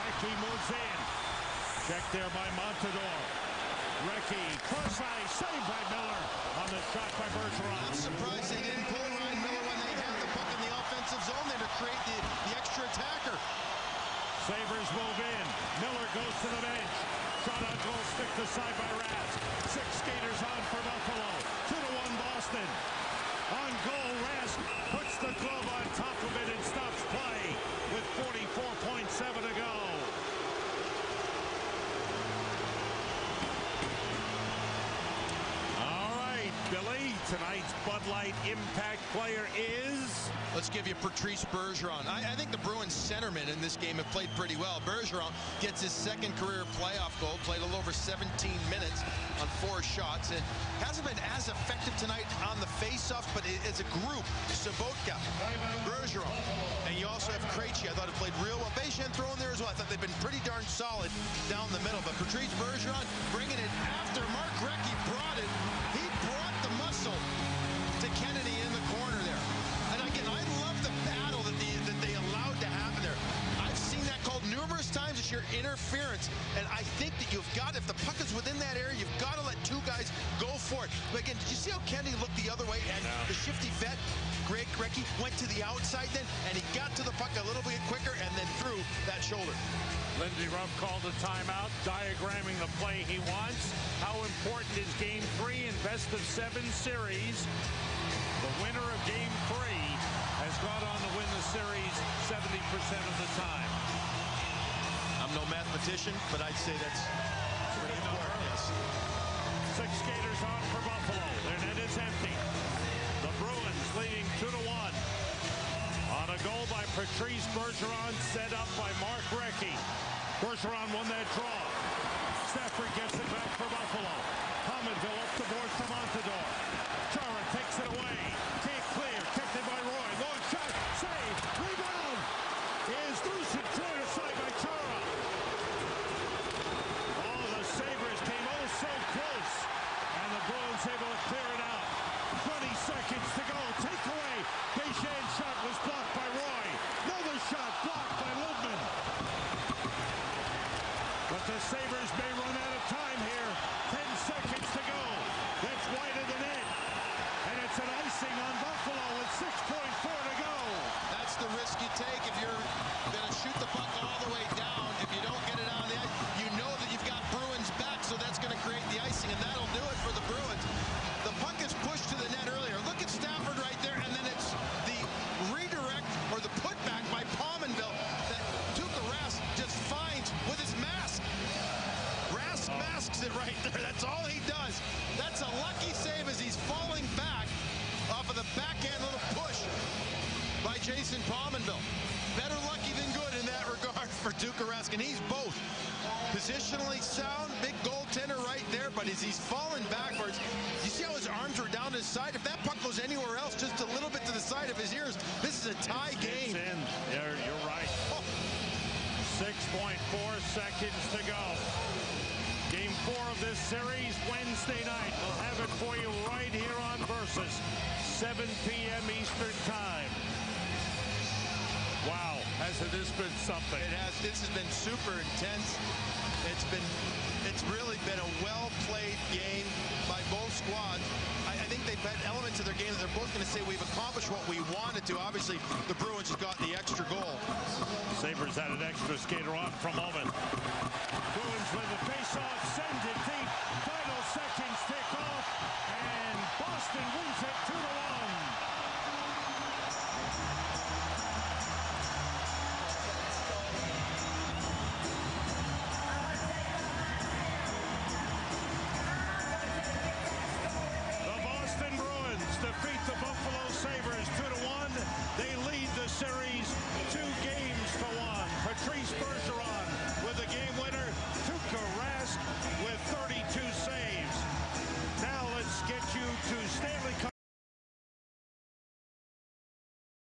Speaker 2: Recchi moves in. Checked there by Montador. Recchi, cross ice, saved by Miller on the shot by Bergeron.
Speaker 3: I'm surprised they didn't pull Ryan Miller when they had the puck in the offensive zone there to create the, the extra attacker.
Speaker 2: Sabres move in. Miller goes to the bench. Shot on goal, stick aside by Rask. Six skaters on for Buffalo. Two to one Boston. On goal, Rask puts the glove on top of it and stops play with 44.7 to go. All right, Billy. Tonight's Bud Light impact player is
Speaker 3: Let's give you Patrice Bergeron. I, I, think the Bruins centermen in this game have played pretty well. Bergeron gets his second career playoff goal, played a little over 17 minutes on four shots, and hasn't been as effective tonight on the faceoff, but as a group, Sobotka, Bergeron, and you also have Krejci. I thought it played real well. Begin thrown there as well. I thought they've been pretty darn solid down the middle, but Patrice Bergeron bringing it after Mark Recchi brought it. Your interference. And I think that you've got, if the puck is within that area, you've got to let two guys go for it. But again, did you see how Kennedy looked the other way? And the shifty vet, Greg Recchi, went to the outside then, and he got to the puck a little bit quicker and then threw that shoulder.
Speaker 2: Lindy Ruff called a timeout, diagramming the play he wants. How important is game three in best of seven series? The winner of game three has gone on to win the series 70% of the time.
Speaker 3: No mathematician, but I'd say that's pretty important, yes.
Speaker 2: Six skaters on for Buffalo, and it is empty. The Bruins leading 2 to one on a goal by Patrice Bergeron, set up by Mark Recchi. Bergeron won that draw. Stafford gets it back for Buffalo. Pominville up the board to Montador.